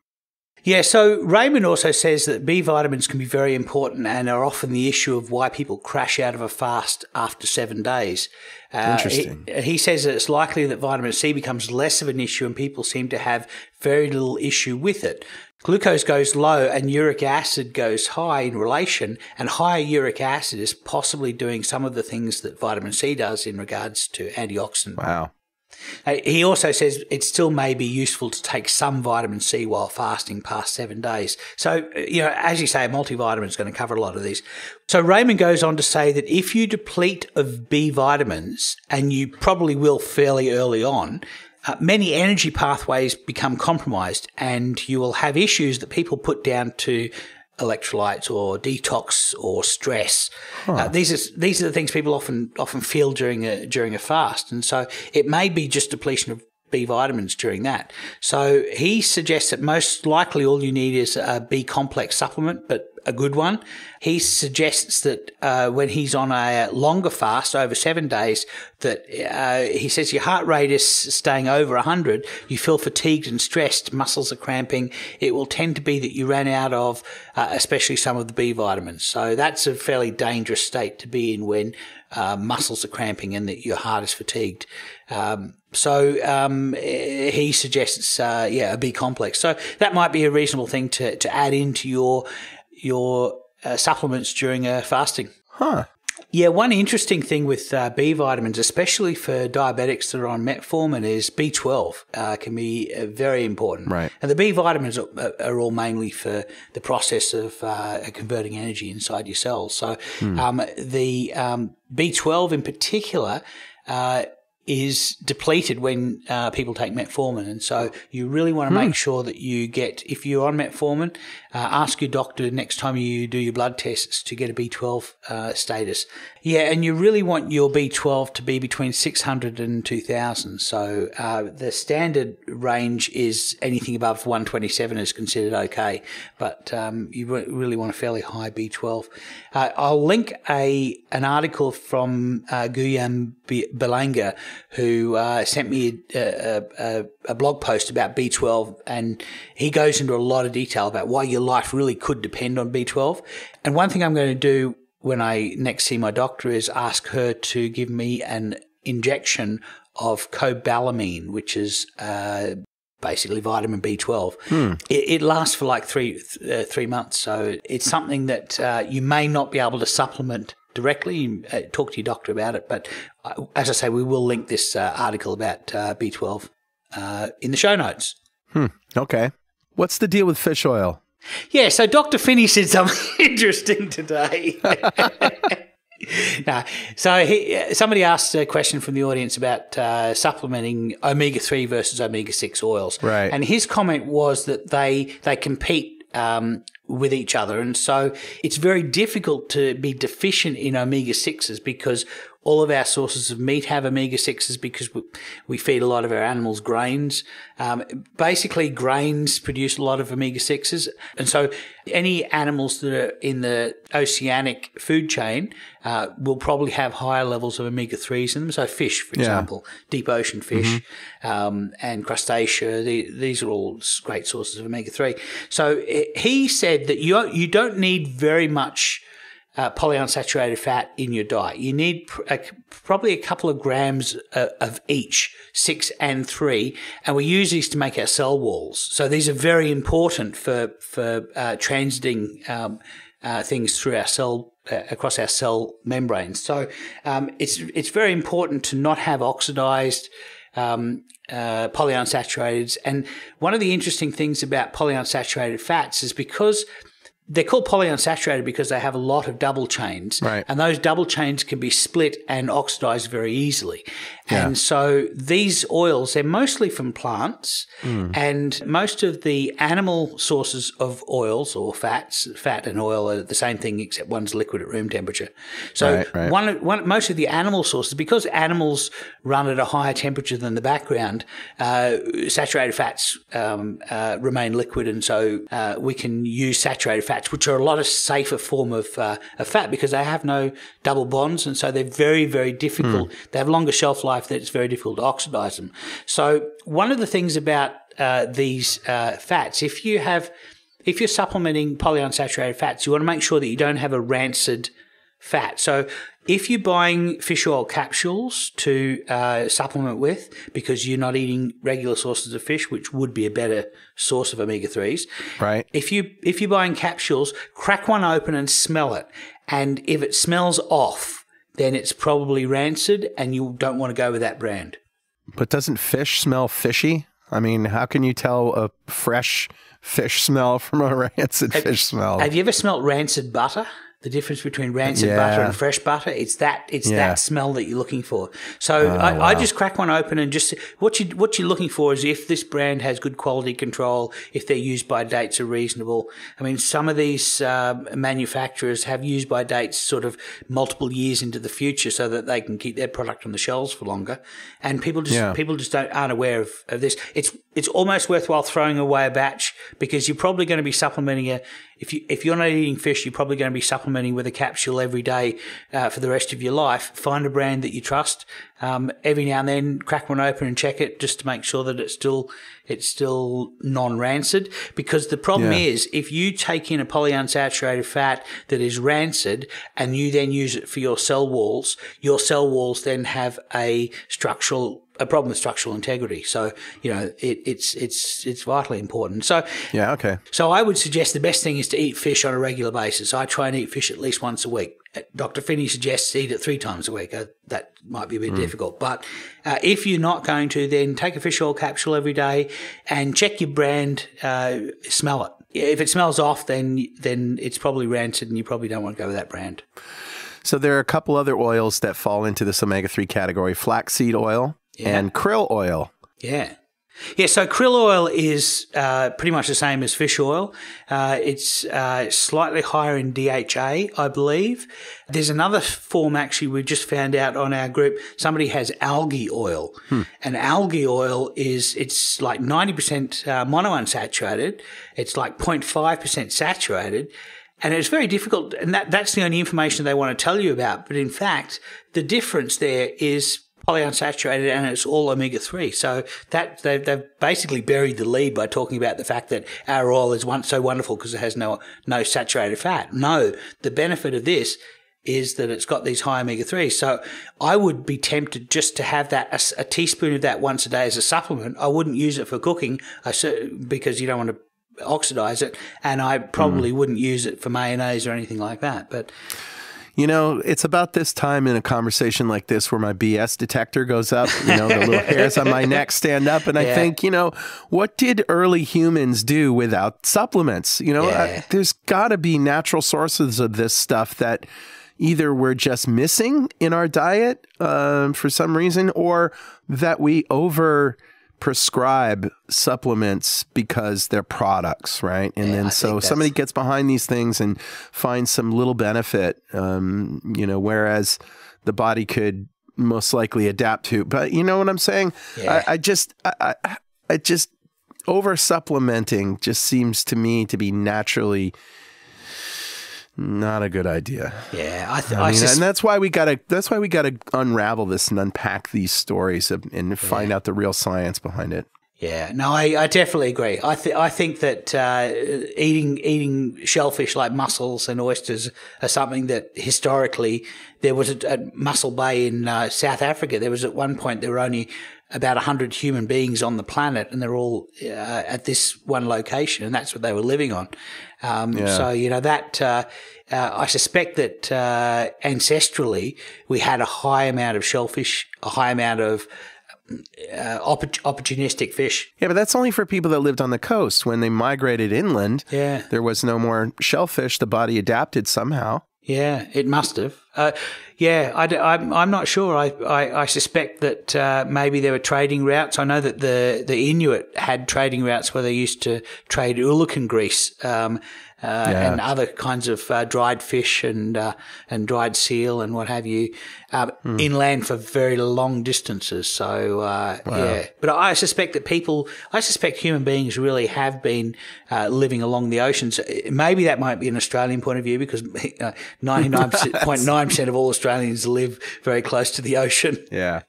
Speaker 2: Yeah, so Raymond also says that B vitamins can be very important and are often the issue of why people crash out of a fast after seven days. Uh,
Speaker 1: Interesting.
Speaker 2: He, he says that it's likely that vitamin C becomes less of an issue and people seem to have very little issue with it. Glucose goes low and uric acid goes high in relation, and higher uric acid is possibly doing some of the things that vitamin C does in regards to antioxidant
Speaker 1: Wow.
Speaker 2: He also says it still may be useful to take some vitamin C while fasting past seven days. So, you know, as you say, a multivitamin is going to cover a lot of these. So Raymond goes on to say that if you deplete of B vitamins, and you probably will fairly early on, uh, many energy pathways become compromised, and you will have issues that people put down to electrolytes or detox or stress. Uh, these are these are the things people often often feel during a during a fast, and so it may be just depletion of B vitamins during that. So he suggests that most likely all you need is a B complex supplement, but a good one. He suggests that uh, when he's on a longer fast over seven days, that uh, he says your heart rate is staying over 100, you feel fatigued and stressed, muscles are cramping. It will tend to be that you ran out of, uh, especially some of the B vitamins. So that's a fairly dangerous state to be in when uh, muscles are cramping and that your heart is fatigued. Um, so um, eh, he suggests, uh, yeah, a B complex. So that might be a reasonable thing to, to add into your your uh, supplements during uh, fasting.
Speaker 1: Huh.
Speaker 2: Yeah, one interesting thing with uh, B vitamins, especially for diabetics that are on metformin, is B12 uh, can be uh, very important.
Speaker 1: Right.
Speaker 2: And the B vitamins are, are all mainly for the process of uh, converting energy inside your cells. So um, the um, B12 in particular. Is depleted when uh, people take metformin, and so you really want to make sure that you get, if you're on metformin, uh, ask your doctor next time you do your blood tests to get a B12 uh, status. Yeah, and you really want your B12 to be between 600 and 2000. So uh, the standard range is anything above 127 is considered okay, but um, you re- really want a fairly high B12. Uh, I'll link a an article from uh, Guillaume Belanger, who uh, sent me a, a, a blog post about B12, and he goes into a lot of detail about why your life really could depend on B12. And one thing I'm going to do when I next see my doctor is ask her to give me an injection of cobalamin, which is uh, basically vitamin B12. It, it lasts for like three uh, three months, so it's something that uh, you may not be able to supplement directly. Uh, talk to your doctor about it, but uh, as I say, we will link this uh, article about uh, B12 uh, in the show notes.
Speaker 1: Okay. What's the deal with fish oil?
Speaker 2: Yeah, so Dr. Phinney said something interesting today. no, so he, somebody asked a question from the audience about uh, supplementing omega three versus omega six oils,
Speaker 1: Right.
Speaker 2: And his comment was that they they compete um, with each other, and so it's very difficult to be deficient in omega sixes because all of our sources of meat have omega sixes because we, we feed a lot of our animals grains. Um, basically, grains produce a lot of omega sixes, and so any animals that are in the oceanic food chain uh, will probably have higher levels of omega threes in them. So fish, for example, deep ocean fish um, and crustacea, the, these are all great sources of omega three. So eh, he said that you you don't need very much uh, polyunsaturated fat in your diet. You need pr- a, probably a couple of grams uh, of each, six and three, and we use these to make our cell walls. So these are very important for for uh, transiting um, uh, things through our cell uh, across our cell membranes. So um, it's it's very important to not have oxidized um, uh, polyunsaturated. And one of the interesting things about polyunsaturated fats is because they're called polyunsaturated because they have a lot of double chains.
Speaker 1: Right.
Speaker 2: And those double chains can be split and oxidized very easily.
Speaker 1: Yeah.
Speaker 2: And so these oils, they're mostly from plants
Speaker 1: Hmm.
Speaker 2: and most of the animal sources of oils or fats, fat and oil are the same thing except one's liquid at room temperature. So
Speaker 1: Right, right.
Speaker 2: one, one, most of the animal sources, because animals run at a higher temperature than the background, uh, saturated fats um, uh, remain liquid, and so uh, we can use saturated fats, which are a lot of safer form of, uh, of fat because they have no double bonds, and so they're very, very difficult. They have longer shelf life that it's very difficult to oxidize them. So one of the things about uh, these uh, fats, if you have if you're supplementing polyunsaturated fats, you want to make sure that you don't have a rancid fat. So if you're buying fish oil capsules to uh, supplement with because you're not eating regular sources of fish, which would be a better source of omega threes,
Speaker 1: Right.
Speaker 2: if you if you're buying capsules, crack one open and smell it, and if it smells off, then it's probably rancid, and you don't want to go with that brand.
Speaker 1: But doesn't fish smell fishy? I mean, how can you tell a fresh fish smell from a rancid fish smell?
Speaker 2: Have you ever smelt rancid butter? The difference between rancid
Speaker 1: Yeah.
Speaker 2: butter and fresh butter, it's that it's
Speaker 1: Yeah.
Speaker 2: that smell that you're looking for. So I, I just crack one open and just what you what you're looking for is if this brand has good quality control, if their use by dates are reasonable. I mean, some of these um, manufacturers have use by dates sort of multiple years into the future, so that they can keep their product on the shelves for longer. And people just
Speaker 1: Yeah.
Speaker 2: people just don't aren't aware of, of this. It's it's almost worthwhile throwing away a batch because you're probably going to be supplementing a if you if you're not eating fish, you're probably going to be supplementing with a capsule every day uh, for the rest of your life. Find a brand that you trust. Um, every now and then, crack one open and check it just to make sure that it's still it's still non-rancid. Because the problem
Speaker 1: Yeah.
Speaker 2: is, if you take in a polyunsaturated fat that is rancid and you then use it for your cell walls, your cell walls then have a structural a problem with structural integrity. So you know it, it's it's it's vitally important. So
Speaker 1: yeah. Okay.
Speaker 2: so I would suggest the best thing is to eat fish on a regular basis. I try and eat fish at least once a week. Dr. Phinney suggests eat it three times a week. Uh, that might be a bit difficult, but uh, if you're not going to, then take a fish oil capsule every day and check your brand. Uh, smell it. If it smells off, then then it's probably rancid, and you probably don't want to go with that brand.
Speaker 1: So there are a couple other oils that fall into this omega three category: flaxseed oil and krill oil.
Speaker 2: Yeah. Yeah, so krill oil is uh, pretty much the same as fish oil. Uh, it's uh, slightly higher in DHA, I believe. There's another form actually we just found out on our group. Somebody has algae oil, and algae oil is it's like 90% uh, monounsaturated. It's like 0.5% saturated. And it's very difficult, and that, that's the only information they want to tell you about. But in fact, the difference there is polyunsaturated and it's all omega 3. So that they've, they've basically buried the lead by talking about the fact that our oil is one, so wonderful because it has no, no saturated fat. No, the benefit of this is that it's got these high omega 3s. So I would be tempted just to have that, a teaspoon of that once a day as a supplement. I wouldn't use it for cooking because you don't want to oxidize it. And I probably mm. wouldn't use it for mayonnaise or anything like that. But
Speaker 1: You know, it's about this time in a conversation like this where my BS detector goes up. You know, the little hairs on my neck stand up, and I think, you know, what did early humans do without supplements? You know,
Speaker 2: Yeah.
Speaker 1: uh, there's got to be natural sources of this stuff that either we're just missing in our diet um, for some reason, or that we over prescribe supplements because they're products, right? And
Speaker 2: Yeah,
Speaker 1: then
Speaker 2: think
Speaker 1: so somebody gets behind these things and finds some little benefit, um, you know, whereas the body could most likely adapt to. But you know what I'm saying?
Speaker 2: Yeah.
Speaker 1: I, I just, I, I, I just over supplementing just seems to me to be naturally not a good idea.
Speaker 2: Yeah, I, th-
Speaker 1: I
Speaker 2: I
Speaker 1: mean, and that's why we gotta. That's why we gotta unravel this and unpack these stories and find out the real science behind it.
Speaker 2: Yeah, no, I, I definitely agree. I th- I think that uh, eating eating shellfish like mussels and oysters are something that historically there was a, at Mossel Bay in uh, South Africa. There was at one point there were only about hundred human beings on the planet, and they're all uh, at this one location, and that's what they were living on. Um, So you know that. Uh, uh, I suspect that uh, ancestrally we had a high amount of shellfish, a high amount of uh, oppor- opportunistic fish.
Speaker 1: Yeah, but that's only for people that lived on the coast. When they migrated inland,
Speaker 2: Yeah.
Speaker 1: there was no more shellfish. The body adapted somehow.
Speaker 2: Yeah, it must have. Uh, yeah, I, am I'm not sure. I, I, I suspect that uh, maybe there were trading routes. I know that the, the Inuit had trading routes where they used to trade oolichan grease um, uh, and other kinds of uh, dried fish and uh, and dried seal and what have you uh, inland for very long distances. So uh, yeah, but I suspect that people, I suspect human beings really have been uh, living along the oceans. Maybe that might be an Australian point of view because ninety nine point nine percent of all Australians live very close to the ocean.
Speaker 1: Yeah.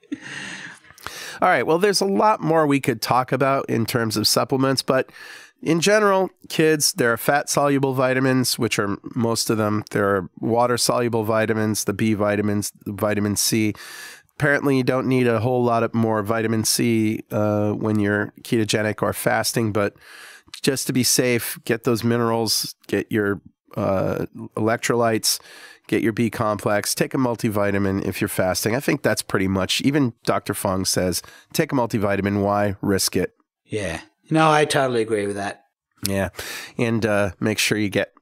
Speaker 1: All right. Well, there's a lot more we could talk about in terms of supplements, but in general, kids, there are fat soluble vitamins, which are most of them. There are water soluble vitamins, the B vitamins, vitamin C. Apparently, you don't need a whole lot of more vitamin C uh, when you're ketogenic or fasting, but just to be safe, get those minerals, get your uh, electrolytes, get your B complex, take a multivitamin if you're fasting. I think that's pretty much, even Dr. Fung says, take a multivitamin. Why risk it?
Speaker 2: Yeah, no, I totally agree with that.
Speaker 1: Yeah. And uh, make sure you get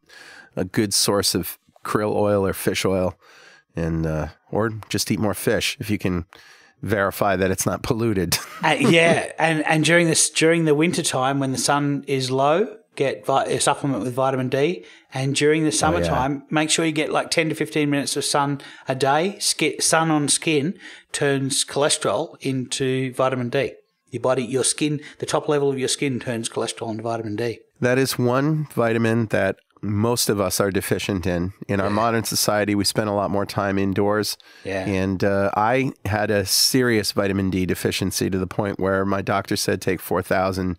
Speaker 1: a good source of krill oil or fish oil and, uh, or just eat more fish if you can verify that it's not polluted.
Speaker 2: Uh, yeah, and and during this during the winter time when the sun is low, get vi- a supplement with vitamin D. And during the summertime, make sure you get like ten to fifteen minutes of sun a day. Ski- sun on skin turns cholesterol into vitamin D. Your body, your skin, the top level of your skin turns cholesterol into vitamin D.
Speaker 1: That is one vitamin that most of us are deficient in. In our modern society, we spend a lot more time indoors.
Speaker 2: Yeah.
Speaker 1: And uh, I had a serious vitamin D deficiency to the point where my doctor said take 4,000.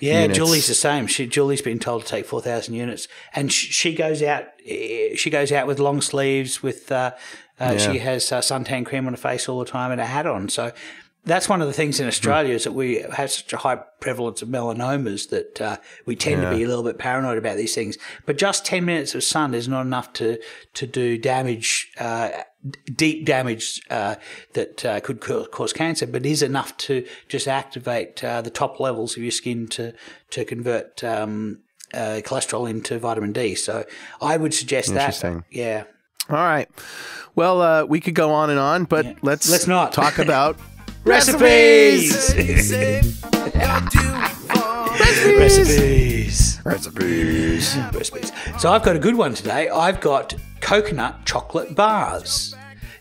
Speaker 2: Yeah,
Speaker 1: units.
Speaker 2: Julie's the same. She Julie's been told to take four thousand units, and sh- she goes out. eh, She goes out with long sleeves. With uh, uh, she has uh, suntan cream on her face all the time and a hat on. So that's one of the things in Australia is that we have such a high prevalence of melanomas that uh, we tend to be a little bit paranoid about these things. But just ten minutes of sun is not enough to to do damage. Uh, deep damage uh, that uh, could cause cancer, but is enough to just activate uh, the top levels of your skin to to convert um, uh, cholesterol into vitamin D. So I would suggest that.
Speaker 1: Interesting.
Speaker 2: Yeah.
Speaker 1: All right. Well, uh, we could go on and on, but let's
Speaker 2: Let's not.
Speaker 1: talk about
Speaker 2: Recipes. Recipes.
Speaker 1: recipes.
Speaker 2: recipes. So I've got a good one today. I've got coconut chocolate bars.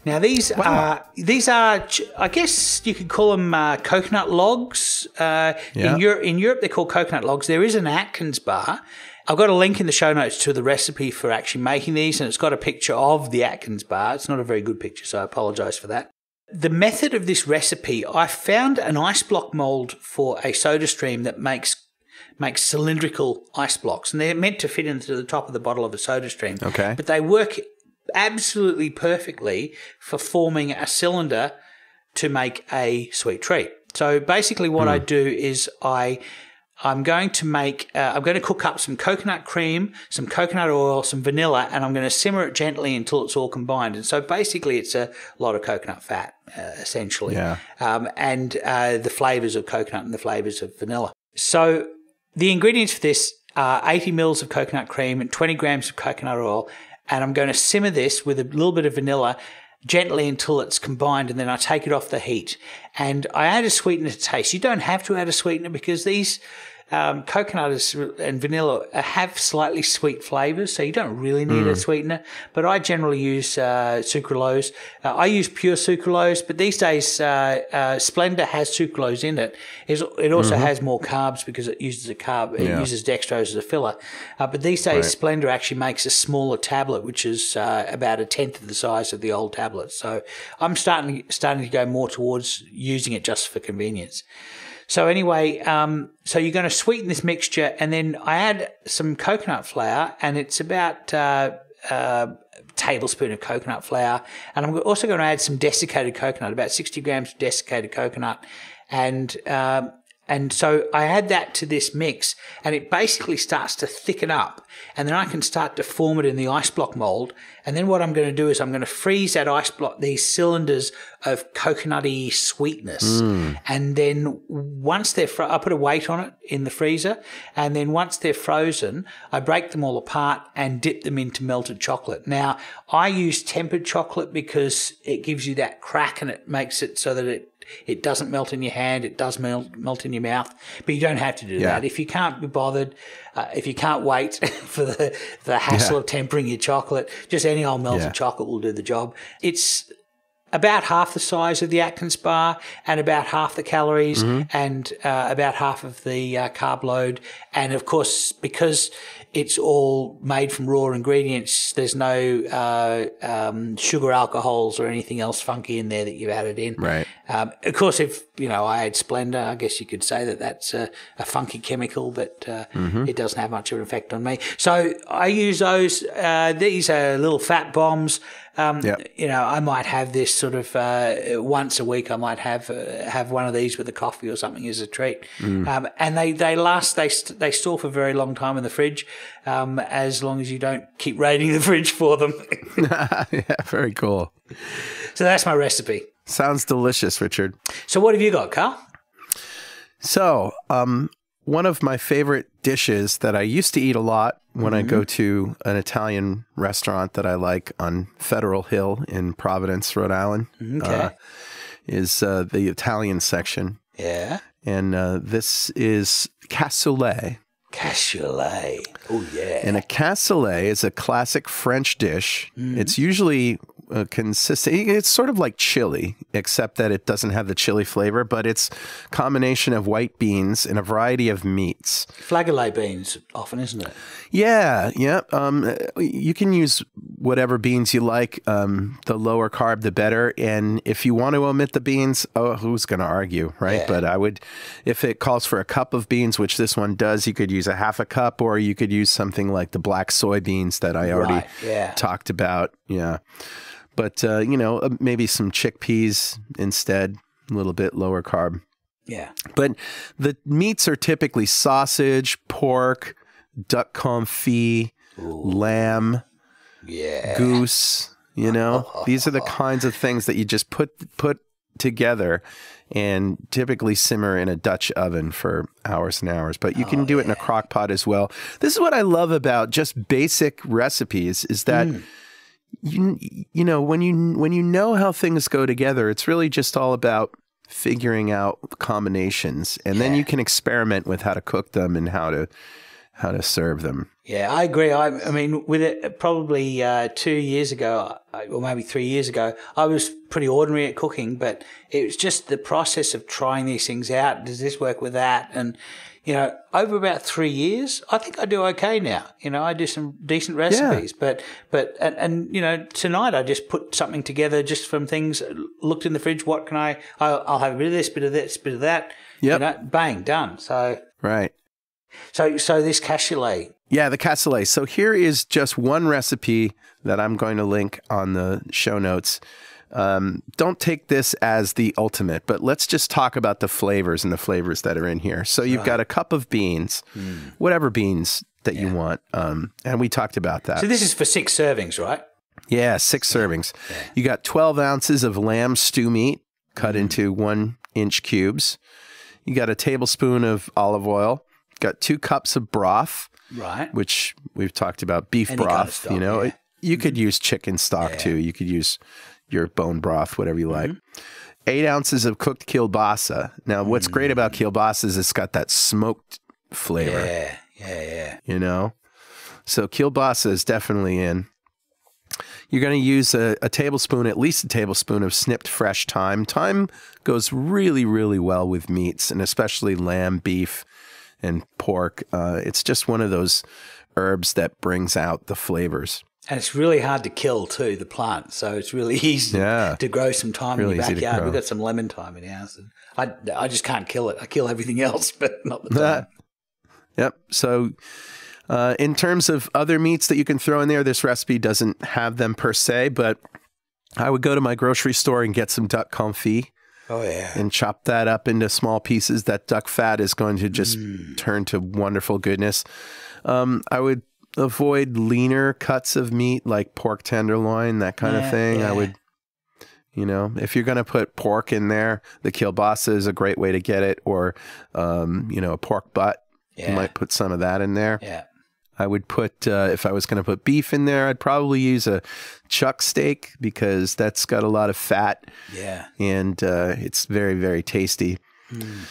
Speaker 2: Now these are these are I guess you could call them uh, coconut logs. Uh,
Speaker 1: Yeah.
Speaker 2: In Europe, in Europe they're called coconut logs. There is an Atkins bar. I've got a link in the show notes to the recipe for actually making these, and it's got a picture of the Atkins bar. It's not a very good picture, so I apologise for that. The method of this recipe, I found an ice block mold for a soda stream that makes makes cylindrical ice blocks, and they're meant to fit into the top of the bottle of a soda stream.
Speaker 1: Okay.
Speaker 2: But they work absolutely perfectly for forming a cylinder to make a sweet treat. So basically, what I hmm. do is I I'm going to make, uh, I'm going to cook up some coconut cream, some coconut oil, some vanilla, and I'm going to simmer it gently until it's all combined. And so basically, it's a lot of coconut fat, uh, essentially,
Speaker 1: Yeah.
Speaker 2: um, and uh, the flavors of coconut and the flavors of vanilla. So the ingredients for this are 80 mils of coconut cream and 20 grams of coconut oil. And I'm going to simmer this with a little bit of vanilla gently until it's combined and then I take it off the heat. And I add a sweetener to taste. You don't have to add a sweetener because these um, coconut is- and vanilla have slightly sweet flavors, so you don't really need a sweetener. But I generally use uh, sucralose. Uh, I use pure sucralose, but these days uh, uh, Splenda has sucralose in it. It's- It also has more carbs because it uses a carb. It
Speaker 1: Yeah.
Speaker 2: uses dextrose as a filler. Uh, but these days, Splenda actually makes a smaller tablet, which is uh, about a tenth of the size of the old tablet. So I'm starting starting to go more towards using it just for convenience. So anyway, um, so you're going to sweeten this mixture, and then I add some coconut flour, and it's about uh, uh, tablespoon of coconut flour, and I'm also going to add some desiccated coconut, about 60 grams of desiccated coconut, and um, and so I add that to this mix, and it basically starts to thicken up, and then I can start to form it in the ice block mold. And then what I'm going to do is I'm going to freeze that ice block, these cylinders of coconutty sweetness, hmm. and then once they're, fro- I put a weight on it in the freezer, and then once they're frozen, I break them all apart and dip them into melted chocolate. Now I use tempered chocolate because it gives you that crack and it makes it so that it it doesn't melt in your hand. It does melt, melt in your mouth, but you don't have to do
Speaker 1: Yeah.
Speaker 2: that. If you can't be bothered, uh, if you can't wait for the, the hassle
Speaker 1: Yeah.
Speaker 2: of tempering your chocolate, just any old melted
Speaker 1: Yeah.
Speaker 2: chocolate will do the job. It's about half the size of the Atkins bar and about half the calories
Speaker 1: Mm-hmm.
Speaker 2: and uh, about half of the uh, carb load. And of course, because it's all made from raw ingredients, there's no uh, um, sugar alcohols or anything else funky in there that you've added in.
Speaker 1: Right.
Speaker 2: Um, of course, if you know I had Splenda, I guess you could say that that's a, a funky chemical, but uh, it doesn't have much of an effect on me. So I use those. Uh, these are little fat bombs. Um,
Speaker 1: Yep.
Speaker 2: You know, I might have this sort of uh, once a week. I might have uh, have one of these with a coffee or something as a treat, um, and they they last. They st- they store for a very long time in the fridge, um, as long as you don't keep raiding the fridge for them.
Speaker 1: yeah, very cool.
Speaker 2: so that's my recipe.
Speaker 1: Sounds delicious, Richard.
Speaker 2: So what have you got, Carl?
Speaker 1: So, um, one of my favorite dishes that I used to eat a lot when I go to an Italian restaurant that I like on Federal Hill in Providence, Rhode Island,
Speaker 2: Okay.
Speaker 1: uh, is uh, the Italian section.
Speaker 2: yeah.
Speaker 1: And uh, this is cassoulet.
Speaker 2: Cassoulet. Oh yeah.
Speaker 1: And a cassoulet is a classic French dish. It's usually uh, consistent. It's sort of like chili, except that it doesn't have the chili flavor, but it's a combination of white beans and a variety of meats.
Speaker 2: Flageolet beans, often, isn't it?
Speaker 1: Yeah, yeah. Um, you can use whatever beans you like. Um, the lower carb, the better. And if you want to omit the beans, oh, who's going to argue, right?
Speaker 2: Yeah.
Speaker 1: But I would, if it calls for a cup of beans, which this one does, you could use a half a cup, or you could use something like the black soybeans that I already
Speaker 2: Right, yeah.
Speaker 1: talked about. Yeah. But, uh, you know, uh, maybe some chickpeas instead, a little bit lower carb.
Speaker 2: Yeah.
Speaker 1: But the meats are typically sausage, pork, duck confit, lamb,
Speaker 2: Yeah.
Speaker 1: goose. You know, these are the kinds of things that you just put put together and typically simmer in a Dutch oven for hours and hours. But you can do it in a crock pot as well. This is what I love about just basic recipes is that you you know when you when you know how things go together, it's really just all about figuring out combinations, and then you can experiment with how to cook them and how to how to serve them.
Speaker 2: Yeah, I agree. I, I mean, with it, probably uh, two years ago, or maybe three years ago, I was pretty ordinary at cooking, but it was just the process of trying these things out. Does this work with that? And, you know, over about three years, I think I do okay now. You know, I do some decent recipes, but, but, and, and, you know, tonight I just put something together just from things, looked in the fridge. What can I, I'll, I'll have a bit of this, bit of this, bit of that.
Speaker 1: Yep.
Speaker 2: You know, bang, done. So,
Speaker 1: Right.
Speaker 2: so, so this cassoulet,
Speaker 1: Yeah, the cassoulet. So here is just one recipe that I'm going to link on the show notes. Um, don't take this as the ultimate, but let's just talk about the flavors and the flavors that are in here. So you've got a cup of beans, whatever beans that you want, um, and we talked about that.
Speaker 2: So this is for six servings, right?
Speaker 1: Yeah, six servings. You got 12 ounces of lamb stew meat cut
Speaker 2: Mm.
Speaker 1: into one inch cubes. You got a tablespoon of olive oil. Got two cups of broth,
Speaker 2: Right.
Speaker 1: which we've talked about beef
Speaker 2: Any kind
Speaker 1: broth.
Speaker 2: of stock,
Speaker 1: you know,
Speaker 2: yeah.
Speaker 1: You could use chicken stock too. You could use your bone broth, whatever you like.
Speaker 2: Mm-hmm.
Speaker 1: Eight ounces of cooked kielbasa. Now, what's great about
Speaker 2: Mm.
Speaker 1: kielbasa is it's got that smoked flavor
Speaker 2: Yeah. Yeah. Yeah.
Speaker 1: you know? So kielbasa is definitely in. You're going to use a, a tablespoon, at least a tablespoon of snipped fresh thyme. Thyme goes really, really well with meats, and especially lamb, beef, and pork. Uh, it's just one of those herbs that brings out the flavors.
Speaker 2: And it's really hard to kill too, the plant. So it's really easy
Speaker 1: Yeah.
Speaker 2: to grow some thyme
Speaker 1: Really
Speaker 2: in your backyard. We've got some lemon thyme in ours. And I, I just can't kill it. I kill everything else, but not the thyme.
Speaker 1: Yep. So, uh, in terms of other meats that you can throw in there, this recipe doesn't have them per se, but I would go to my grocery store and get some duck confit.
Speaker 2: Oh, yeah.
Speaker 1: and chop that up into small pieces. That duck fat is going to just
Speaker 2: Mm.
Speaker 1: turn to wonderful goodness. Um, I would avoid leaner cuts of meat like pork tenderloin, that kind
Speaker 2: Yeah,
Speaker 1: of thing.
Speaker 2: yeah.
Speaker 1: I would, you know, if you're going to put pork in there, the kielbasa is a great way to get it, or, um, you know, a pork butt.
Speaker 2: Yeah.
Speaker 1: You might put some of that in there.
Speaker 2: Yeah.
Speaker 1: I would put, uh, if I was going to put beef in there, I'd probably use a chuck steak because that's got a lot of fat
Speaker 2: Yeah.
Speaker 1: and uh, it's very very tasty.
Speaker 2: Hmm.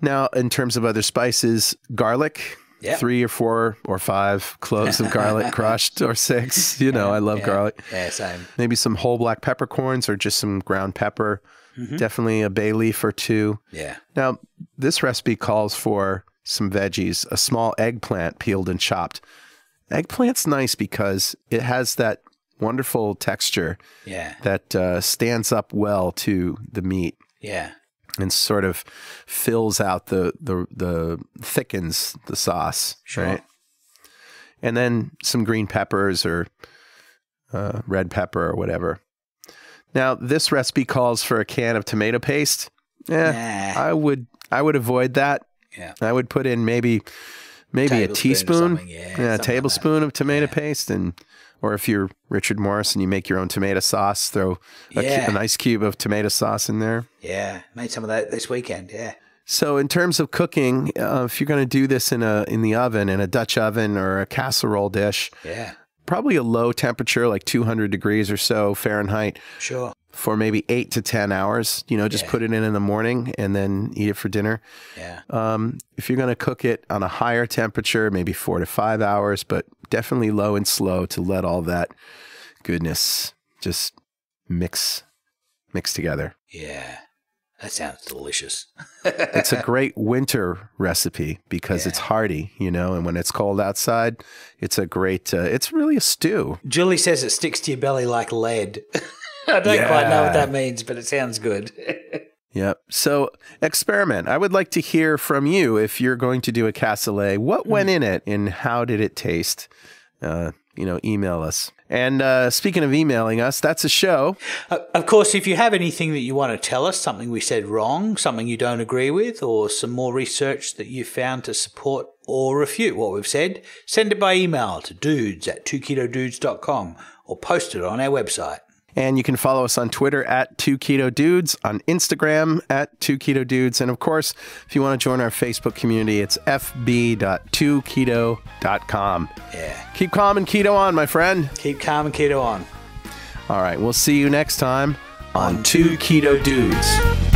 Speaker 1: Now, in terms of other spices, garlic,
Speaker 2: Yep.
Speaker 1: three or four or five cloves of garlic crushed, or six. You know, I love
Speaker 2: yeah.
Speaker 1: garlic.
Speaker 2: Yeah, same.
Speaker 1: Maybe some whole black peppercorns or just some ground pepper.
Speaker 2: Mm-hmm.
Speaker 1: Definitely a bay leaf or two.
Speaker 2: Yeah.
Speaker 1: Now, this recipe calls for some veggies, a small eggplant peeled and chopped. Eggplant's nice because it has that wonderful texture
Speaker 2: Yeah.
Speaker 1: that uh, stands up well to the meat
Speaker 2: Yeah.
Speaker 1: And sort of fills out the the the thickens the sauce,
Speaker 2: Sure.
Speaker 1: right? And then some green peppers or uh, red pepper or whatever. Now, this recipe calls for a can of tomato paste. Yeah,
Speaker 2: Nah.
Speaker 1: I would I would avoid that.
Speaker 2: Yeah.
Speaker 1: I would put in maybe maybe a
Speaker 2: Tablespoon
Speaker 1: teaspoon,
Speaker 2: something, yeah,
Speaker 1: a
Speaker 2: something like
Speaker 1: tablespoon of tomato paste, and or if you're Richard Morris and you make your own tomato sauce, throw a,
Speaker 2: Yeah.
Speaker 1: a nice cube of tomato sauce in there.
Speaker 2: Yeah. Made some of that this weekend. Yeah.
Speaker 1: So, in terms of cooking, uh, if you're going to do this in a in the oven, in a Dutch oven or a casserole dish,
Speaker 2: Yeah.
Speaker 1: probably a low temperature, like 200 degrees or so Fahrenheit,
Speaker 2: Sure.
Speaker 1: For maybe eight to 10 hours. You know, just
Speaker 2: Yeah.
Speaker 1: put it in in the morning and then eat it for dinner.
Speaker 2: Yeah.
Speaker 1: Um, if you're going to cook it on a higher temperature, maybe four to five hours, but definitely low and slow to let all that goodness just mix mix together.
Speaker 2: Yeah. That sounds delicious.
Speaker 1: It's a great winter recipe because it's hearty, you know, and when it's cold outside, it's a great. Uh, it's really a stew.
Speaker 2: Julie says it sticks to your belly like lead. I don't quite know what that means, but it sounds good.
Speaker 1: Yep. So experiment. I would like to hear from you if you're going to do a cassoulet. What went in it, and how did it taste? Uh, you know, email us. And uh, speaking of emailing us, that's a show.
Speaker 2: Uh, of course, if you have anything that you want to tell us, something we said wrong, something you don't agree with, or some more research that you found to support or refute what we've said, send it by email to dudes at 2ketodudes.com or post it on our website.
Speaker 1: And you can follow us on Twitter at 2 Keto Dudes, on Instagram at 2 Keto Dudes. And of course, if you want to join our Facebook community, it's fb.2keto.com.
Speaker 2: Yeah.
Speaker 1: Keep calm and keto on, my friend.
Speaker 2: Keep calm and keto on.
Speaker 1: All right, we'll see you next time on 2 Keto Dudes.